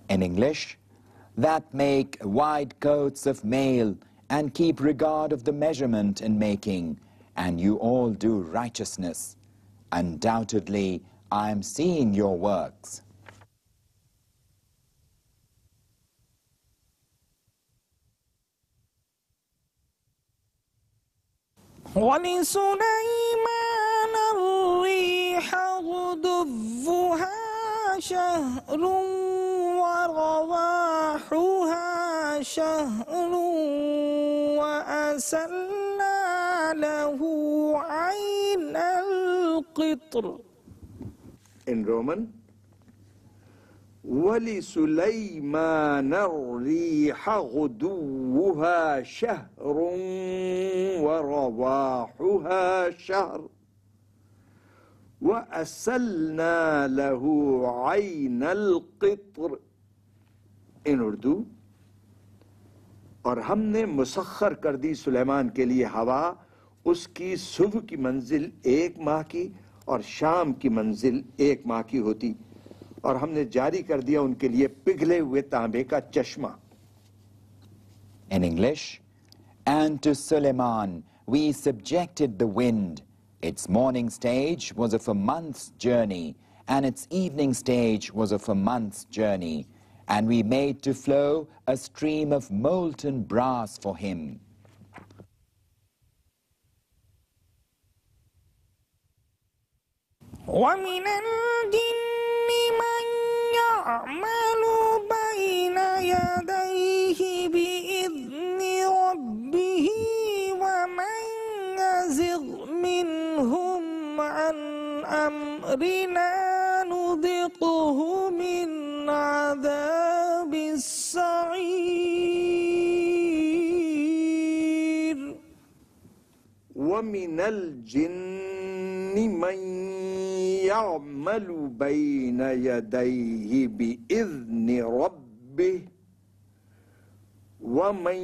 In English, that make wide coats of mail and keep regard of the measurement in making, and you all do righteousness. Undoubtedly, I am seeing your works. ولسليمان الريح غدوها شهر ورواحها شهر وأسلنا له عين القطر. In Roman ولسليمان الريح غدوها شهر ورواحها شهر وأسلنا له عين القطر In Urdu اور ہم نے مسخر کر دی سلیمان کے لیے ہوا، اس کی صبح کی منزل ایک ماہ کی اور شام کی منزل ایک ماہ کی ہوتی۔ और हमने जारी कर दिया उनके लिए पिघले हुए तांबे का चश्मा In English, and to Suleiman we subjected the wind. Its morning stage was of a month's journey, and its evening stage was of a month's journey. And we made to flow a stream of molten brass for him. ومن الجن من يعمل بين يديه بإذن ربه ومن يزغ منهم عن أمرنا نذقه من عذاب السعير ومن الجن من يعمل بين يديه بإذن ربه ومن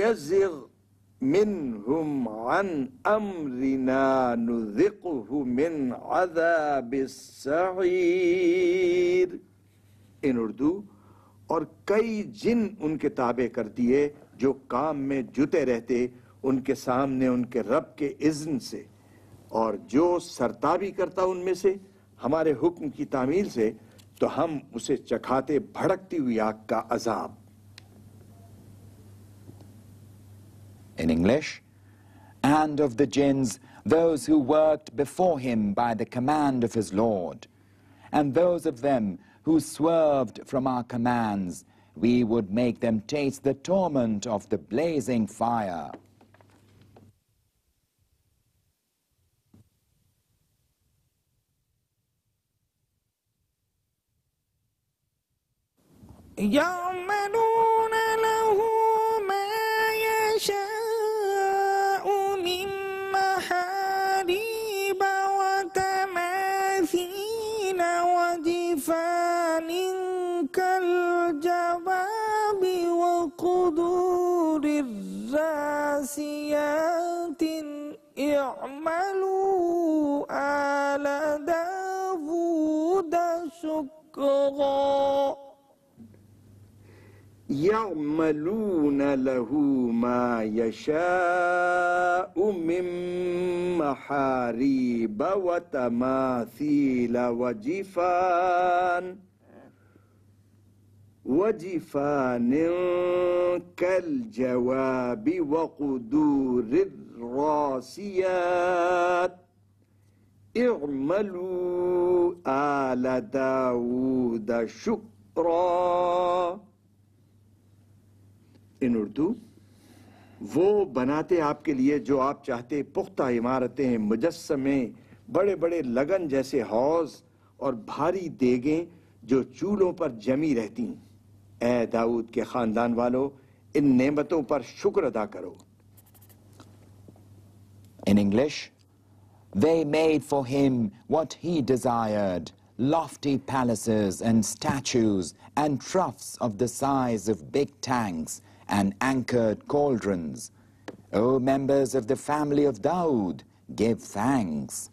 يزغ منهم عن أمرنا نذقه من عذاب السعير۔ In Urdu اور کئی جن ان کے تابع کر دیے جو کام میں جتے رہتے ان کے سامنے ان کے رب کے اذن سے۔ और जो सरताबी करता उनमें से हमारे हुक्म की तामील से तो हम उसे चखाते भड़कती हुई आग का अजाब in English, and of the jinns those who worked before him by the command of his Lord, and those of them who swerved from our commands, we would make them taste the torment of the blazing fire. يعملون له ما يشاء من محاريب وتماثيل وجفان كالجواب وقدور الراسيات اعملوا آل داود شكرا. يعملون له ما يشاء من محاريب وتماثيل وجفان. وجفان كالجواب وقدور الراسيات. اعملوا آل داود شكرا. In Urdu وہ بناتے آپ کے لیے جو آپ چاہتے پختہ عمارتیں مجسمے بڑے بڑے لگن جیسے حوض اور بھاری دیگیں جو چولہوں پر جمی رہتی اے داؤد کے خاندان والوں ان نعمتوں پر شکر ادا کرو۔ In English, they made for him what he desired, lofty palaces and statues and troughs of the size of big tanks, and anchored cauldrons. O members of the family of Dawood, give thanks.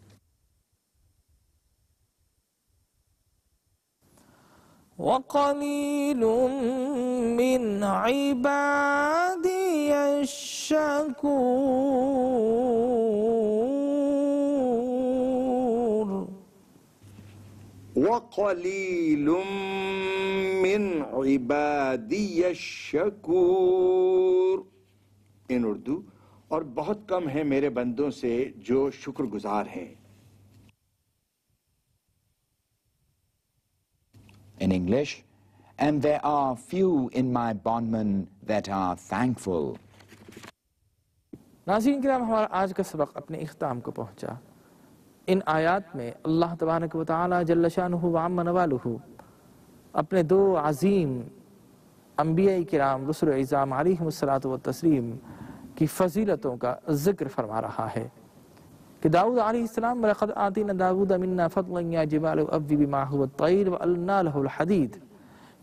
وقليل من عبادي الشكور وقليل من عبادي الشکور In Urdu اور بہت کم ہیں میرے بندوں سے جو شکر گزار ہیں۔ In English and they are few in my bondmen that are thankful ناظرین کرام ہمارا آج کا سبق اپنے اختتام کو پہنچا۔ ان آیات میں اللہ تبارک و تعالی جل شانہ و عم نوالہ اپنے دو عظیم انبیاء کرام رسول عزام علیہ السلام و تسلیم کی فضیلتوں کا ذکر فرما رہا ہے کہ داؤد علیہ السلام لقد آتینا داؤد منا فضلا یا جبال اوی بما هو الطیر والنا له الحدید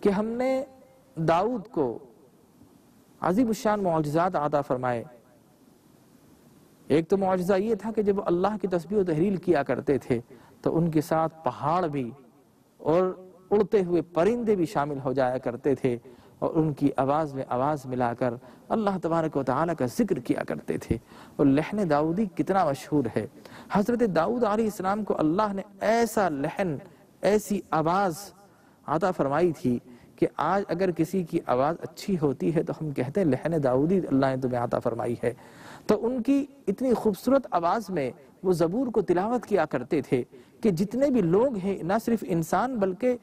کہ ہم نے داؤد کو عظیم الشان معجزات عطا فرمائے ایک تو معجزہ یہ تھا کہ جب اللہ کی تسبیح و تہلیل کیا کرتے تھے، تو ان کے ساتھ پہاڑ بھی اور اڑتے ہوئے پرندے بھی شامل ہو جایا کرتے تھے اور ان کی آواز میں آواز ملا کر اللہ تبارک و تعالیٰ کا ذکر کیا کرتے تھے۔ اور لحن داودی کتنا مشہور ہے۔ حضرت داؤد علیہ السلام کو اللہ نے ایسا لحن، ایسی آواز عطا فرمائی تھی کہ آج اگر کسی کی آواز اچھی ہوتی ہے تو ہم کہتے ہیں لحن داودی اللہ نے تمہیں عطا فرمائی ہے۔ تو ان کی اتنی خوبصورت آواز میں وہ زبور کو تلاوت کیا کرتے تھے کہ جتنے بھی لوگ ہیں، نہ صرف انسان بلکہ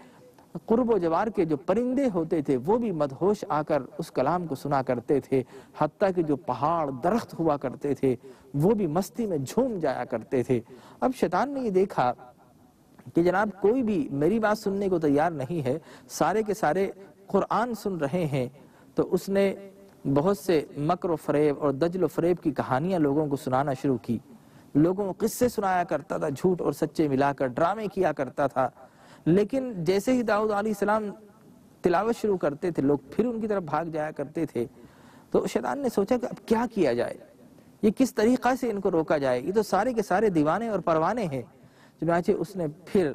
قرب و جوار کے جو پرندے ہوتے تھے، وہ بھی مدہوش آ کر اس کلام کو سنا کرتے تھے۔ حتیٰ کہ جو پہاڑ درخت ہوا کرتے تھے، وہ بھی مستی میں جھوم جایا کرتے تھے۔ اب شیطان نے یہ دیکھا کہ جناب کوئی بھی میری بات سننے کو تیار نہیں ہے، سارے کے سارے قرآن سن رہے ہیں۔ تو اس نے بہت سے مکر و فریب اور دجل و فریب کی کہانیاں لوگوں کو سنانا شروع کی۔ لوگوں کو قصے سنایا کرتا تھا، جھوٹ اور سچے ملا کر ڈرامے کیا کرتا تھا۔ لیکن جیسے ہی داؤد علیہ السلام تلاوت شروع کرتے تھے، لوگ پھر ان کی طرف بھاگ جایا کرتے تھے۔ تو شیطان نے سوچا کہ اب کیا کیا جائے؟ یہ کس طریقہ سے ان کو روکا جائے؟ یہ تو سارے کے سارے دیوانے اور پروانے ہیں۔ چنانچہ اس نے پھر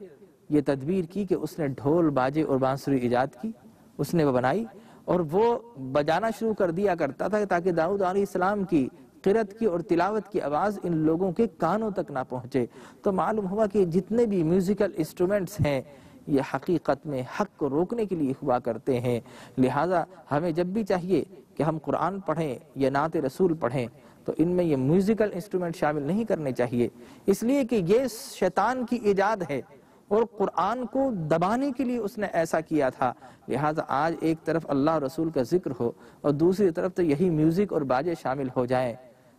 یہ تدبیر کی کہ اس نے ڈھول، باجے اور بانسری ایجاد کی، اس نے وہ بنائی۔ اور وہ بجانا شروع کر دیا کرتا تھا تاکہ داؤد علیہ السلام کی قرأت کی اور تلاوت کی آواز ان لوگوں کے کانوں تک نہ پہنچے۔ تو معلوم ہوا کہ جتنے بھی musical instruments ہیں، یہ حقیقت میں حق کو روکنے کے لیے ہوا کرتے ہیں۔ لہٰذا ہمیں جب بھی چاہیے کہ ہم قرآن پڑھیں یا نعت رسول پڑھیں، تو ان میں یہ musical instrument شامل نہیں کرنے چاہیے۔ اس لیے کہ یہ شیطان کی ایجاد ہے۔ اور قرآن کو دبانے کے لیے اس نے ایسا کیا تھا۔ لہٰذا آج ایک طرف اللہ رسول کا ذکر ہو اور دوسری طرف تو یہی میوزک اور باجے شامل ہو جائیں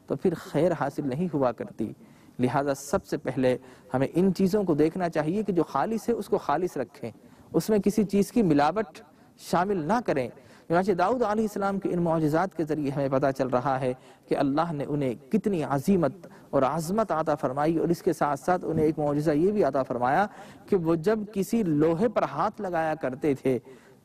تو پھر خیر حاصل نہیں ہوا کرتی۔ لہٰذا سب سے پہلے ہمیں ان چیزوں کو دیکھنا چاہیے کہ جو خالص ہے اس کو خالص رکھیں۔ اس میں کسی چیز کی ملاوٹ شامل نہ کریں۔ چنانچہ داؤد علیہ السلام کے ان معجزات کے ذریعے ہمیں پتہ چل رہا ہے کہ اللہ نے انہیں کتنی عزیمت اور عظمت عطا فرمائی اور اس کے ساتھ ساتھ انہیں ایک معجزہ یہ بھی عطا فرمایا کہ وہ جب کسی لوہے پر ہاتھ لگایا کرتے تھے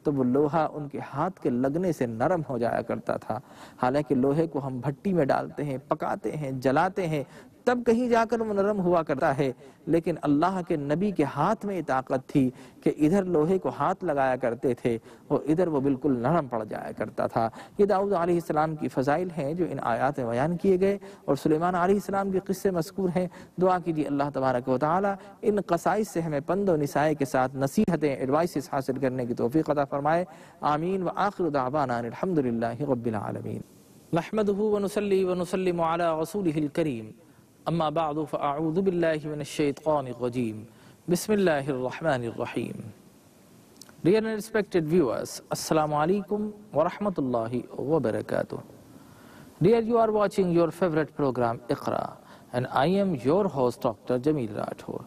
تو وہ لوہا ان کے ہاتھ کے لگنے سے نرم ہو جایا کرتا تھا۔ حالانکہ لوہے کو ہم بھٹی میں ڈالتے ہیں، پکاتے ہیں، جلاتے ہیں تب کہیں جا کر وہ نرم ہوا کرتا ہے۔ لیکن اللہ کے نبی کے ہاتھ میں یہ طاقت تھی کہ ادھر لوہے کو ہاتھ لگایا کرتے تھے اور ادھر وہ بالکل نرم پڑ جایا کرتا تھا۔ یہ داؤد علیہ السلام کی فضائل ہیں جو ان آیات میں بیان کیے گئے اور سلیمان علیہ السلام کے قصے مذکور ہیں۔ دعا کیجیے اللہ تبارک و تعالی ان قصائص سے ہمیں پند و نسائے کے ساتھ نصیحتیں ایڈوائسز حاصل کرنے کی توفیق عطا فرمائے۔ آمین۔ و آخر دعوانا الحمدللہ رب العالمین۔ نحمده ونسلي ونسلم على رسوله الكریم أما بعد فأعوذ بالله من الشيطان الرجيم بسم الله الرحمن الرحيم Dear and respected viewers, Assalamu alaikum wa rahmatullahi wa barakatuh. Dear, you are watching your favorite program Iqra and I am your host Dr. Jamil Rathor.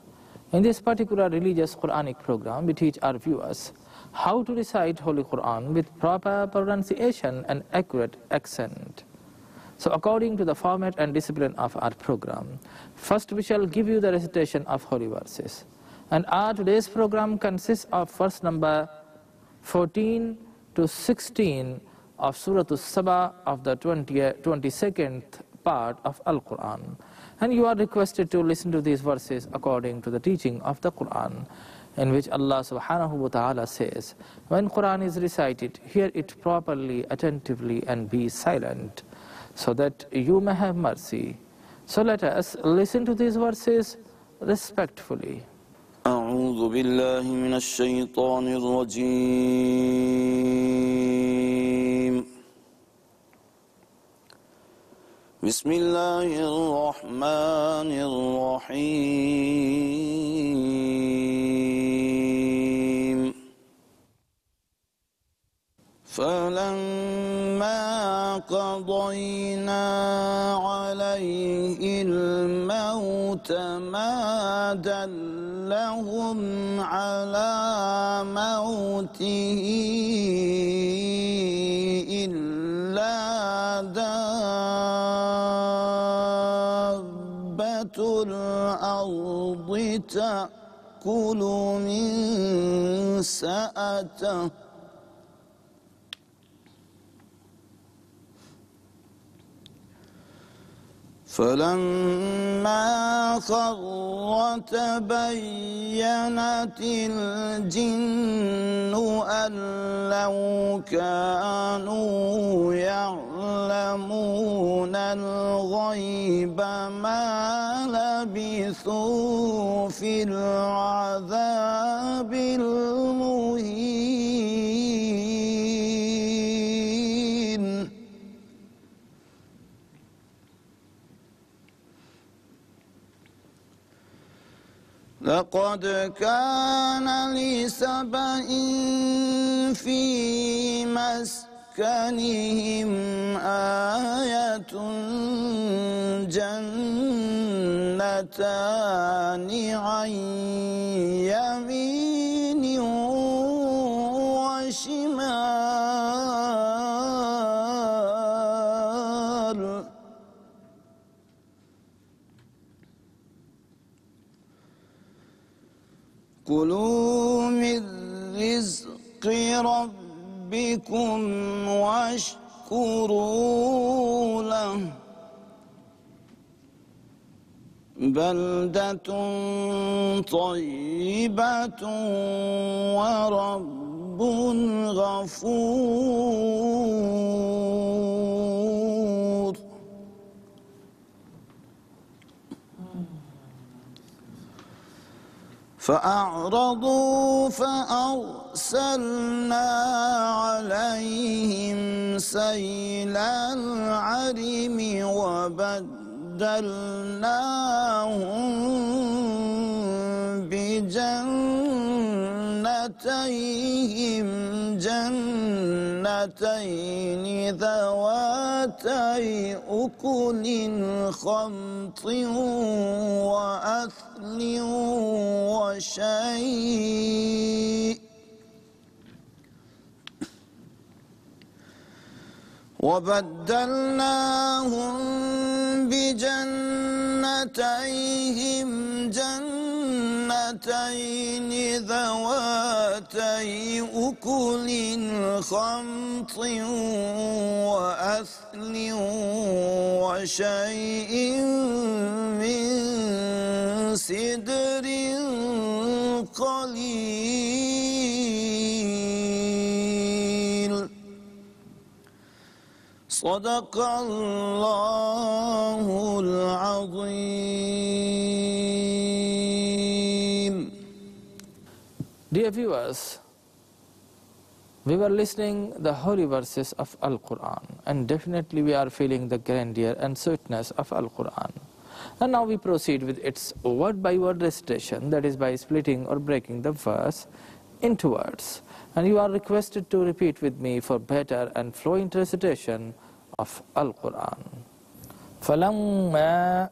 In this particular religious Quranic program, we teach our viewers how to recite Holy Quran with proper pronunciation and accurate accent. So according to the format and discipline of our program, first we shall give you the recitation of holy verses. And our today's program consists of verse number 14 to 16 of Surah As-Saba of the 20, 22nd part of Al-Quran. And you are requested to listen to these verses according to the teaching of the Quran in which Allah subhanahu wa ta'ala says, when Quran is recited, hear it properly, attentively and be silent so that you may have mercy. So let us listen to these verses respectfully. أعوذ بالله من الشيطان الرجيم بسم الله الرحمن الرحيم فلما قضينا عليه الموت ما دلهم على موته إلا دابة الأرض تأكل من سأته فلما خر تبينت الجن أن لو كانوا يعلمون الغيب ما لبثوا في العذاب المهين. لقد كان لسبإ في مسكنهم آية جنتان عن يمين وشمال. كلوا من رزق ربكم واشكروا له. بلدة طيبة ورب غفور. فأعرضوا فأرسلنا عليهم سيل العرم وبدلناهم بجنتيهم جنتين ذواتي أكل خمط وأثل وشيء وبدلناهم بجنتيهم جنتين ذواتي أكل خمط وأثل وشيء من سدر. قليل صدق الله العظيم Dear viewers, we were listening the holy verses of Al-Quran and definitely we are feeling the grandeur and sweetness of Al-Quran. And now we proceed with its word by word recitation that is by splitting or breaking the verse into words. And you are requested to repeat with me for better and fluent recitation of Al-Quran. فَلَمَّا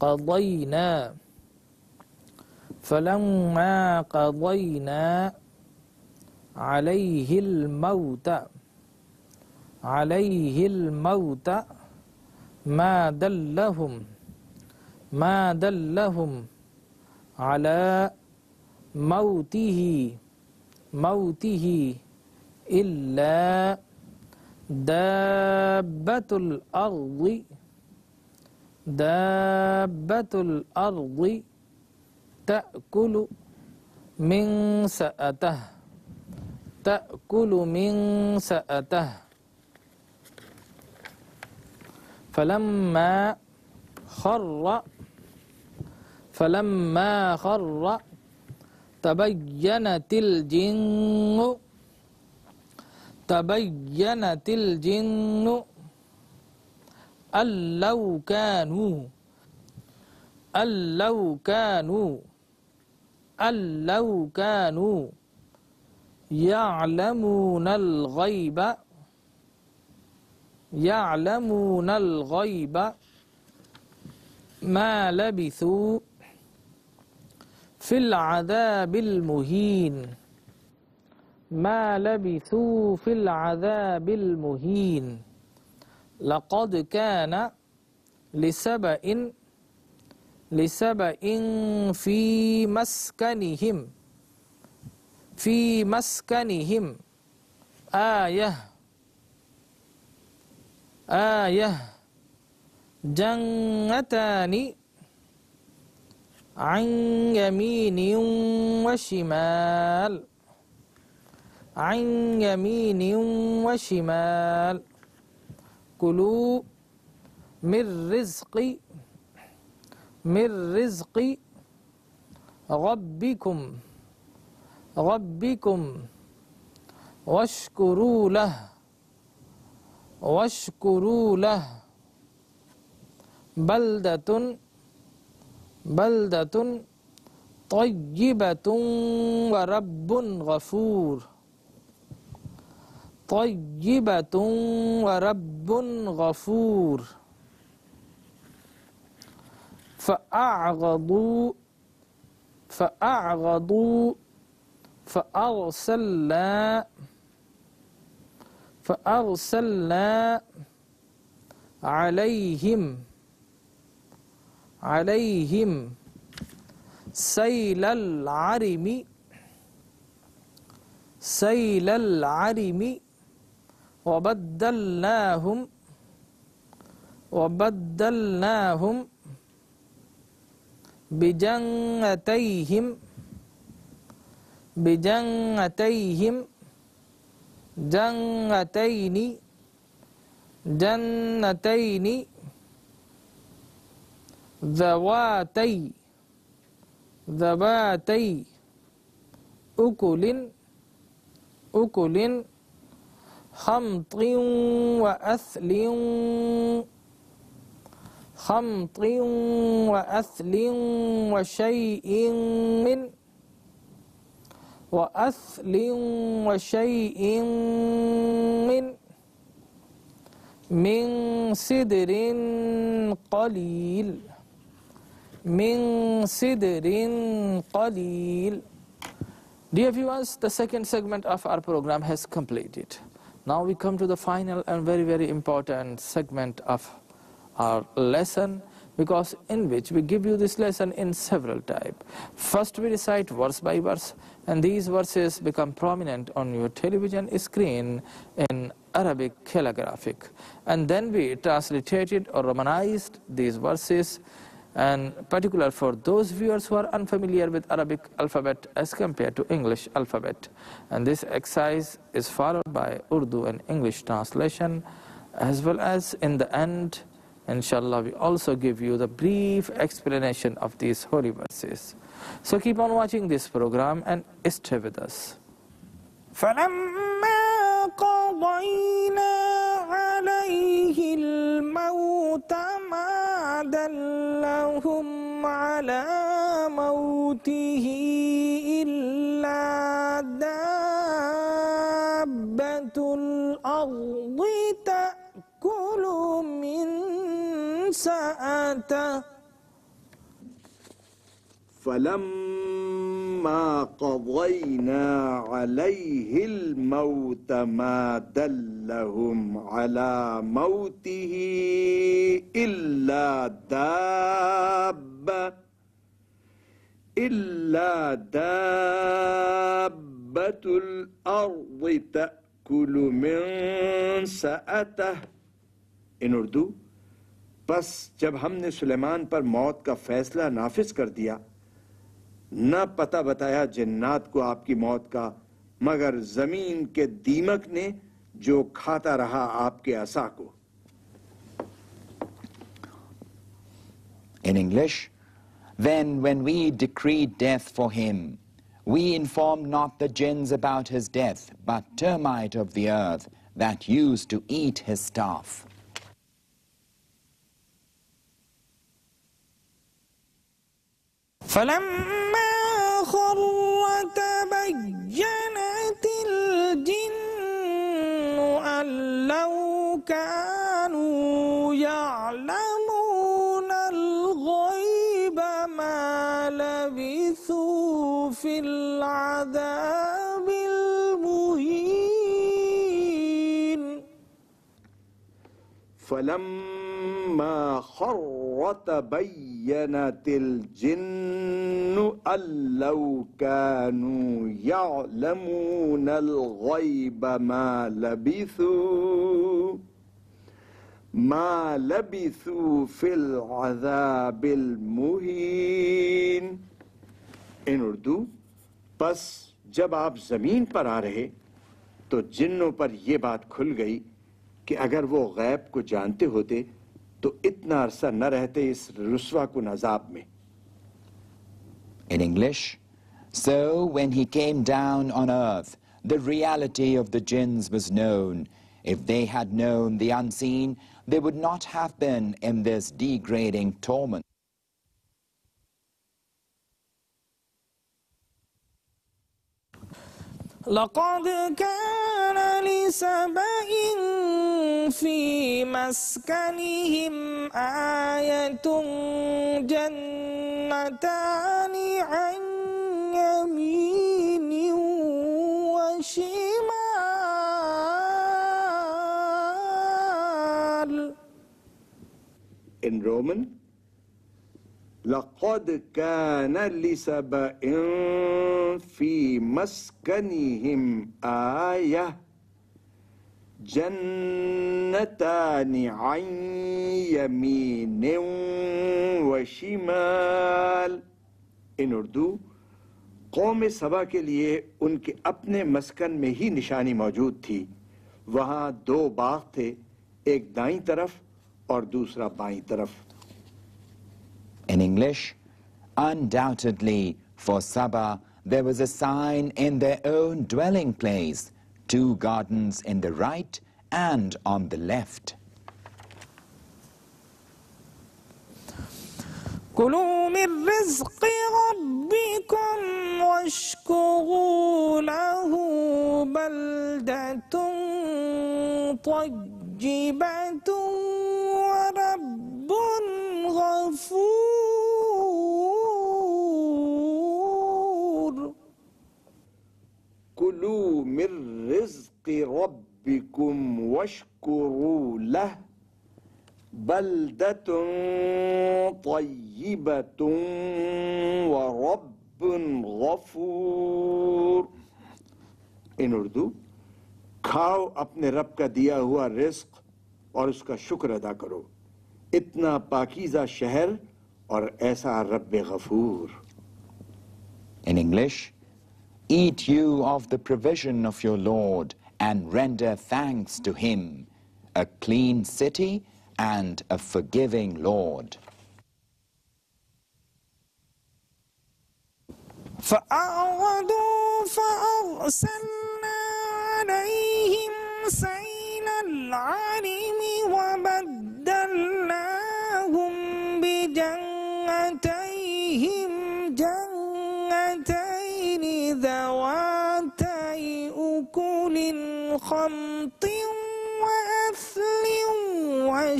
قَضَيْنَا فلما قضينا عليه الموت عليه الموت ما دلهم ما دلهم على موته موته إلا دابة الأرض دابة الأرض تأكل من سأته تأكل من سأته. فلما خر فلما خر تبينت الجن تبينت الجن أن لو كانوا أن لو كانوا أن لو كانوا يعلمون الغيب يعلمون الغيب ما لبثوا في العذاب المهين. ما لبثوا في العذاب المهين. لقد كان لسبأ لسبأ في مسكنهم في مسكنهم آية آية جنتان عن يمين وشمال. عن يمين وشمال. كلوا من رزق من رزق ربكم ربكم واشكروا له واشكروا له. بلدة بلدة طيبة ورب غفور. طيبة ورب غفور. فأعرضوا فأعرضوا فأرسلنا فأرسلنا عليهم عليهم سيل العرم سيل العرم وبدلناهم وبدلناهم بجنتيهم بجنتيهم جنتين جنتين ذواتي ذواتي أكل أكل خمط وأثل خمط وأثل وشيء من وأثل وشيء من من سدر قليل. min sidrin qalil. Dear viewers, the second segment of our program has completed. Now we come to the final and very, very important segment of our lesson because in which we give you this lesson in several type. First we recite verse by verse and these verses become prominent on your television screen in Arabic calligraphic and then we translated or romanized these verses and particular for those viewers who are unfamiliar with Arabic alphabet as compared to English alphabet. And this exercise is followed by Urdu and English translation as well as in the end Inshallah, we also give you the brief explanation of these holy verses. So keep on watching this program and stay with us. فلما قضينا عليه الموت ما دلهم على موته إلا دابة الأرض تأكل من سأته فلما قضينا عليه الموت ما دلهم على موته إلا دابة إلا دابة الأرض تأكل من سأته in Urdu बस जब हमने सुलेमान पर मौत का फैसला नाफिज कर दिया نہ پتہ بتایا جنات کو آپ کی موت کا مگر زمین کے دیمک نے جو کھاتا رہا آپ کے عصا کو In English, then when we decreed death for him, we informed not the jinns about his death, but termite of the earth that used to eat his staff. فَلَمَّا خر تبينت الجن أن لو كانوا يعلمون الغيب ما لبثوا في العذاب المهين. فلما خر زينت الجن أن لو كانوا يعلمون الغيب ما لبثوا ما لبثوا في العذاب المهين۔ ان اردو پس جب آپ زمین پر آ رہے تو جنوں پر یہ بات کھل گئی کہ اگر وہ غیب کو جانتے ہوتے तो इतना अरसा न रहते इस रुसवा कुन अजाब में In English, so when he came down on earth, the reality of the jinns was known. If they had known the unseen, they would not have been in this degrading torment. لقد كان لسبإ في مسكنهم آية جنتان عن يمين وشمال. In Roman, لقد كان لسبأ في مسكنهم آية جنتان عن يمين وشمال in Urdu، قوم سبا کے لیے ان کے اپنے مسکن میں ہی نشانی موجود تھی۔ وہاں دو باغ تھے، ایک دائیں طرف اور دوسرا بائیں طرف۔ In English, undoubtedly for Saba there was a sign in their own dwelling place, two gardens in the right and on the left. كلوا من رزق ربكم واشكروا له بلدة طيبة ربكم واشكروا له بلدة طيبة ورب غفور۔ in Urdu کھاؤ اپنے رب کا دیا ہوا رزق اور اس کا شکر ادا کرو۔ اتنا پاکیزہ شہر اور ایسا رب غفور۔ ان انگلش ایٹ یو آف دا پروویژن آف یور لارڈ and render thanks to him, a clean city and a forgiving Lord. فأعرضوا فأرسلنا عليهم سيل العرم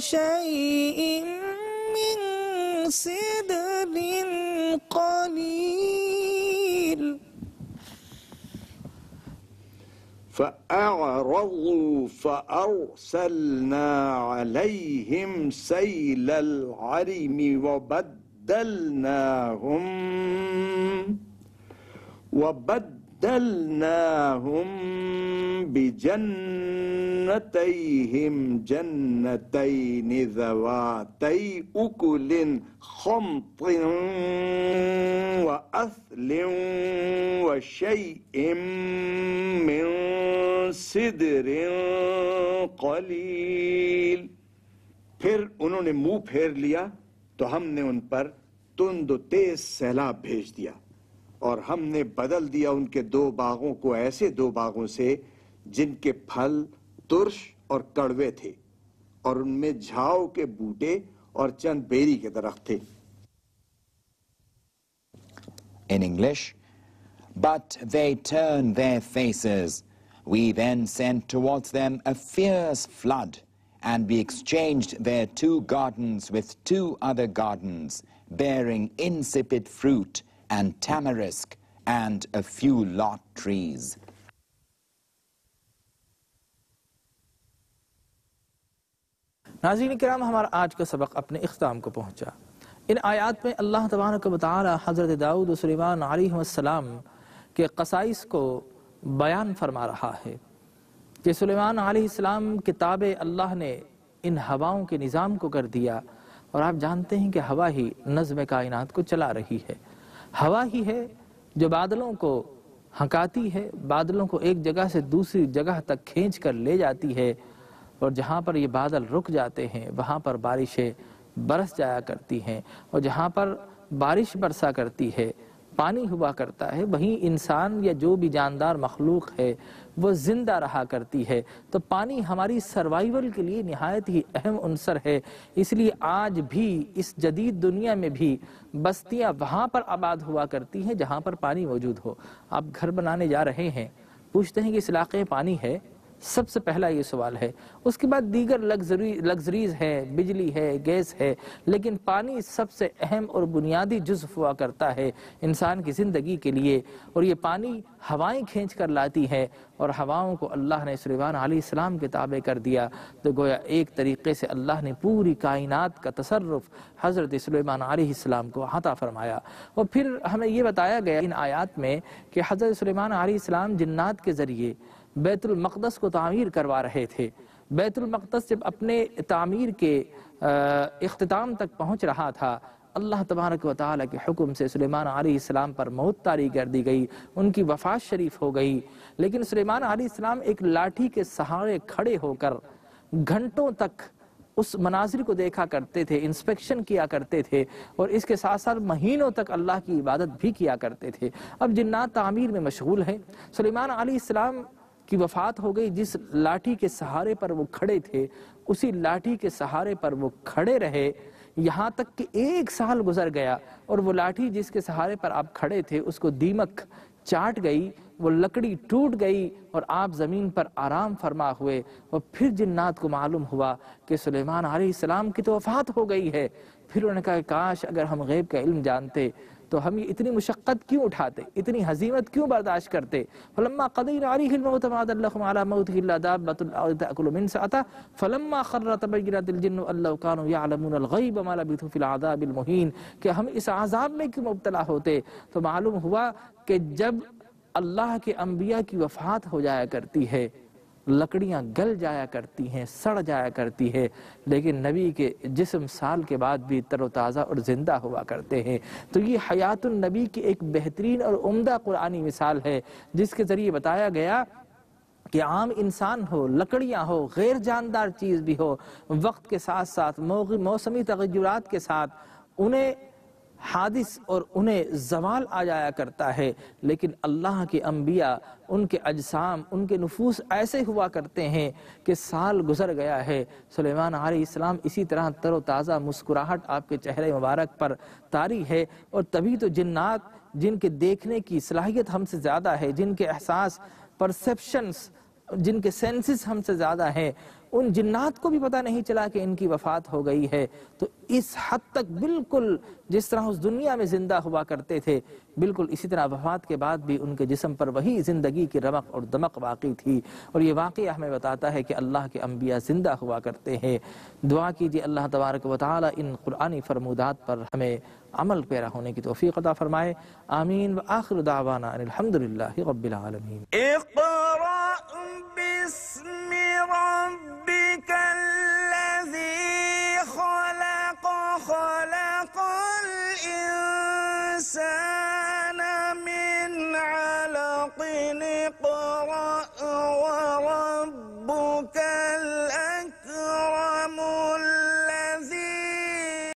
وشيء من صدر قليل. فأعرضوا فأرسلنا عليهم سيل العرم وبدلناهم وبدلناهم بدلناهم بجنتيهم جنتين ذواتي أكل خمط وأثل وشيء من صدر قليل۔ پھر انہوں نے منہ پھیر لیا تو ہم نے ان پر تند و تیز سیلاب بھیج دیا۔ اور ہم نے بدل دیا ان کے دو باغوں کو ایسے دو باغوں سے جن کے پھل ترش اور کڑوے تھے اور ان میں جھاؤ کے بوٹے اور چند بیری کے درخت تھے In English, but they turned their faces. We then sent towards them a fierce flood, and we exchanged their two gardens with two other gardens, bearing insipid fruit. and tamarisk and a few lot trees. ناظرین کرام، ہمارا آج کا سبق اپنے اختتام کو پہنچا ان آیات میں اللہ تبارک و تعالی حضرت داؤد و سلیمان علیہ السلام کے قصائص کو بیان فرما رہا ہے کہ سلیمان علیہ السلام کتاب اللہ نے ان ہواؤں کے نظام کو کر دیا اور آپ جانتے ہیں کہ ہوا ہی نظم کائنات کو چلا رہی ہے ہوا ہی ہے جو بادلوں کو ہنکاتی ہے، بادلوں کو ایک جگہ سے دوسری جگہ تک کھینچ کر لے جاتی ہے۔ اور جہاں پر یہ بادل رک جاتے ہیں، وہاں پر بارشیں برس جایا کرتی ہیں۔ اور جہاں پر بارش برسا کرتی ہے، پانی ہوا کرتا ہے۔ وہیں انسان یا جو بھی جاندار مخلوق ہے وہ زندہ رہا کرتی ہے۔ تو پانی ہماری survival کے لیے نہایت ہی اہم عنصر ہے۔ اس لیے آج بھی اس جدید دنیا میں بھی بستیاں وہاں پر آباد ہوا کرتی ہیں جہاں پر پانی موجود ہو۔ آپ گھر بنانے جا رہے ہیں۔ پوچھتے ہیں کہ اس علاقے پانی ہے؟ سب سے پہلا یہ سوال ہے۔ اس کے بعد دیگر luxury، luxuries ہے بجلی ہے، گیس ہے، لیکن پانی سب سے اہم اور بنیادی جزو ہوا کرتا ہے انسان کی زندگی کے لیے۔ اور یہ پانی ہوائیں کھینچ کر لاتی ہے اور ہواؤں کو اللہ نے سلیمان علیہ السلام کے تابع کر دیا۔ تو گویا ایک طریقے سے اللہ نے پوری کائنات کا تصرف حضرت سلیمان علیہ السلام کو عطا فرمایا۔ اور پھر ہمیں یہ بتایا گیا ان آیات میں کہ حضرت سلیمان علیہ السلام جنات کے ذریعے بیت المقدس کو تعمیر کروا رہے تھے۔ بیت المقدس جب اپنے تعمیر کے اختتام تک پہنچ رہا تھا، اللہ تبارک و تعالیٰ کے حکم سے سلیمان علیہ السلام پر موت طاری کر دی گئی، ان کی وفات شریف ہو گئی۔ لیکن سلیمان علیہ السلام ایک لاٹھی کے سہارے کھڑے ہو کر گھنٹوں تک اس مناظر کو دیکھا کرتے تھے، inspection کیا کرتے تھے، اور اس کے ساتھ ساتھ مہینوں تک اللہ کی عبادت بھی کیا کرتے تھے۔ اب جنات تعمیر میں مشغول ہیں۔ سلیمان علیہ السلام کی وفات ہو گئی، جس لاٹھی کے سہارے پر وہ کھڑے تھے، اسی لاٹھی کے سہارے پر وہ کھڑے رہے۔ یہاں تک کہ ایک سال گزر گیا اور وہ لاٹھی جس کے سہارے پر آپ کھڑے تھے، اس کو دیمک چاٹ گئی، وہ لکڑی ٹوٹ گئی اور آپ زمین پر آرام فرما ہوئے۔ اور پھر جنات کو معلوم ہوا کہ سلیمان علیہ السلام کی تو وفات ہو گئی ہے۔ پھر انہوں نے کہا کاش اگر ہم غیب کا علم جانتے۔ تو ہم یہ اتنی مشقت کیوں اٹھاتے؟ اتنی ہزیمت کیوں برداشت کرتے؟ فلما قضينا عليه الموت ما دلهم على موته إلا دابة الأرض تأكل منسأته فلما خر تبينت الجن أن لو كانوا يعلمون الغيب ما لبثوا في العذاب المهين کہ ہم اس عذاب میں کیوں مبتلا ہوتے؟ تو معلوم ہوا کہ جب اللہ کے انبیاء کی وفات ہو جایا کرتی ہے لکڑیاں گل جایا کرتی ہیں، سڑ جایا کرتی ہے لیکن نبی کے جسم سال کے بعد بھی تر و تازہ اور زندہ ہوا کرتے ہیں۔ تو یہ حیات النبی کی ایک بہترین اور عمدہ قرآنی مثال ہے، جس کے ذریعے بتایا گیا کہ عام انسان ہو، لکڑیاں ہو، غیر جاندار چیز بھی ہو، وقت کے ساتھ ساتھ موسمی تغیرات کے ساتھ انہیں حادث اور انہیں زوال آ جایا کرتا ہے۔ لیکن اللہ کے انبیاء ان کے اجسام، ان کے نفوس ایسے ہوا کرتے ہیں کہ سال گزر گیا ہے۔ سلیمان علیہ السلام اسی طرح تر و تازہ مسکراہٹ آپ کے چہرے مبارک پر طاری ہے اور تبھی تو جنات، جن کے دیکھنے کی صلاحیت ہم سے زیادہ ہے، جن کے احساس perceptions جن کے senses ہم سے زیادہ ہیں ان جنات کو بھی پتہ نہیں چلا کہ ان کی وفات ہو گئی ہے۔ تو اس حد تک بالکل جس طرح اس دنیا میں زندہ ہوا کرتے تھے، بالکل اسی طرح وفات کے بعد بھی ان کے جسم پر وہی زندگی کی رمق اور دمق واقعی تھی۔ اور یہ واقعہ ہمیں بتاتا ہے کہ اللہ کے انبیاء زندہ ہوا کرتے ہیں۔ دعا کیجیے اللہ تبارک و تعالی ان قرآنی فرمودات پر ہمیں عمل پیرا ہونے کی توفیق عطا فرمائے۔ آمین۔ و آخر دعوانا ان الحمدللہ رب العالمین۔ اقرأ بسم رب ربك الذي خلق خلق الإنسان.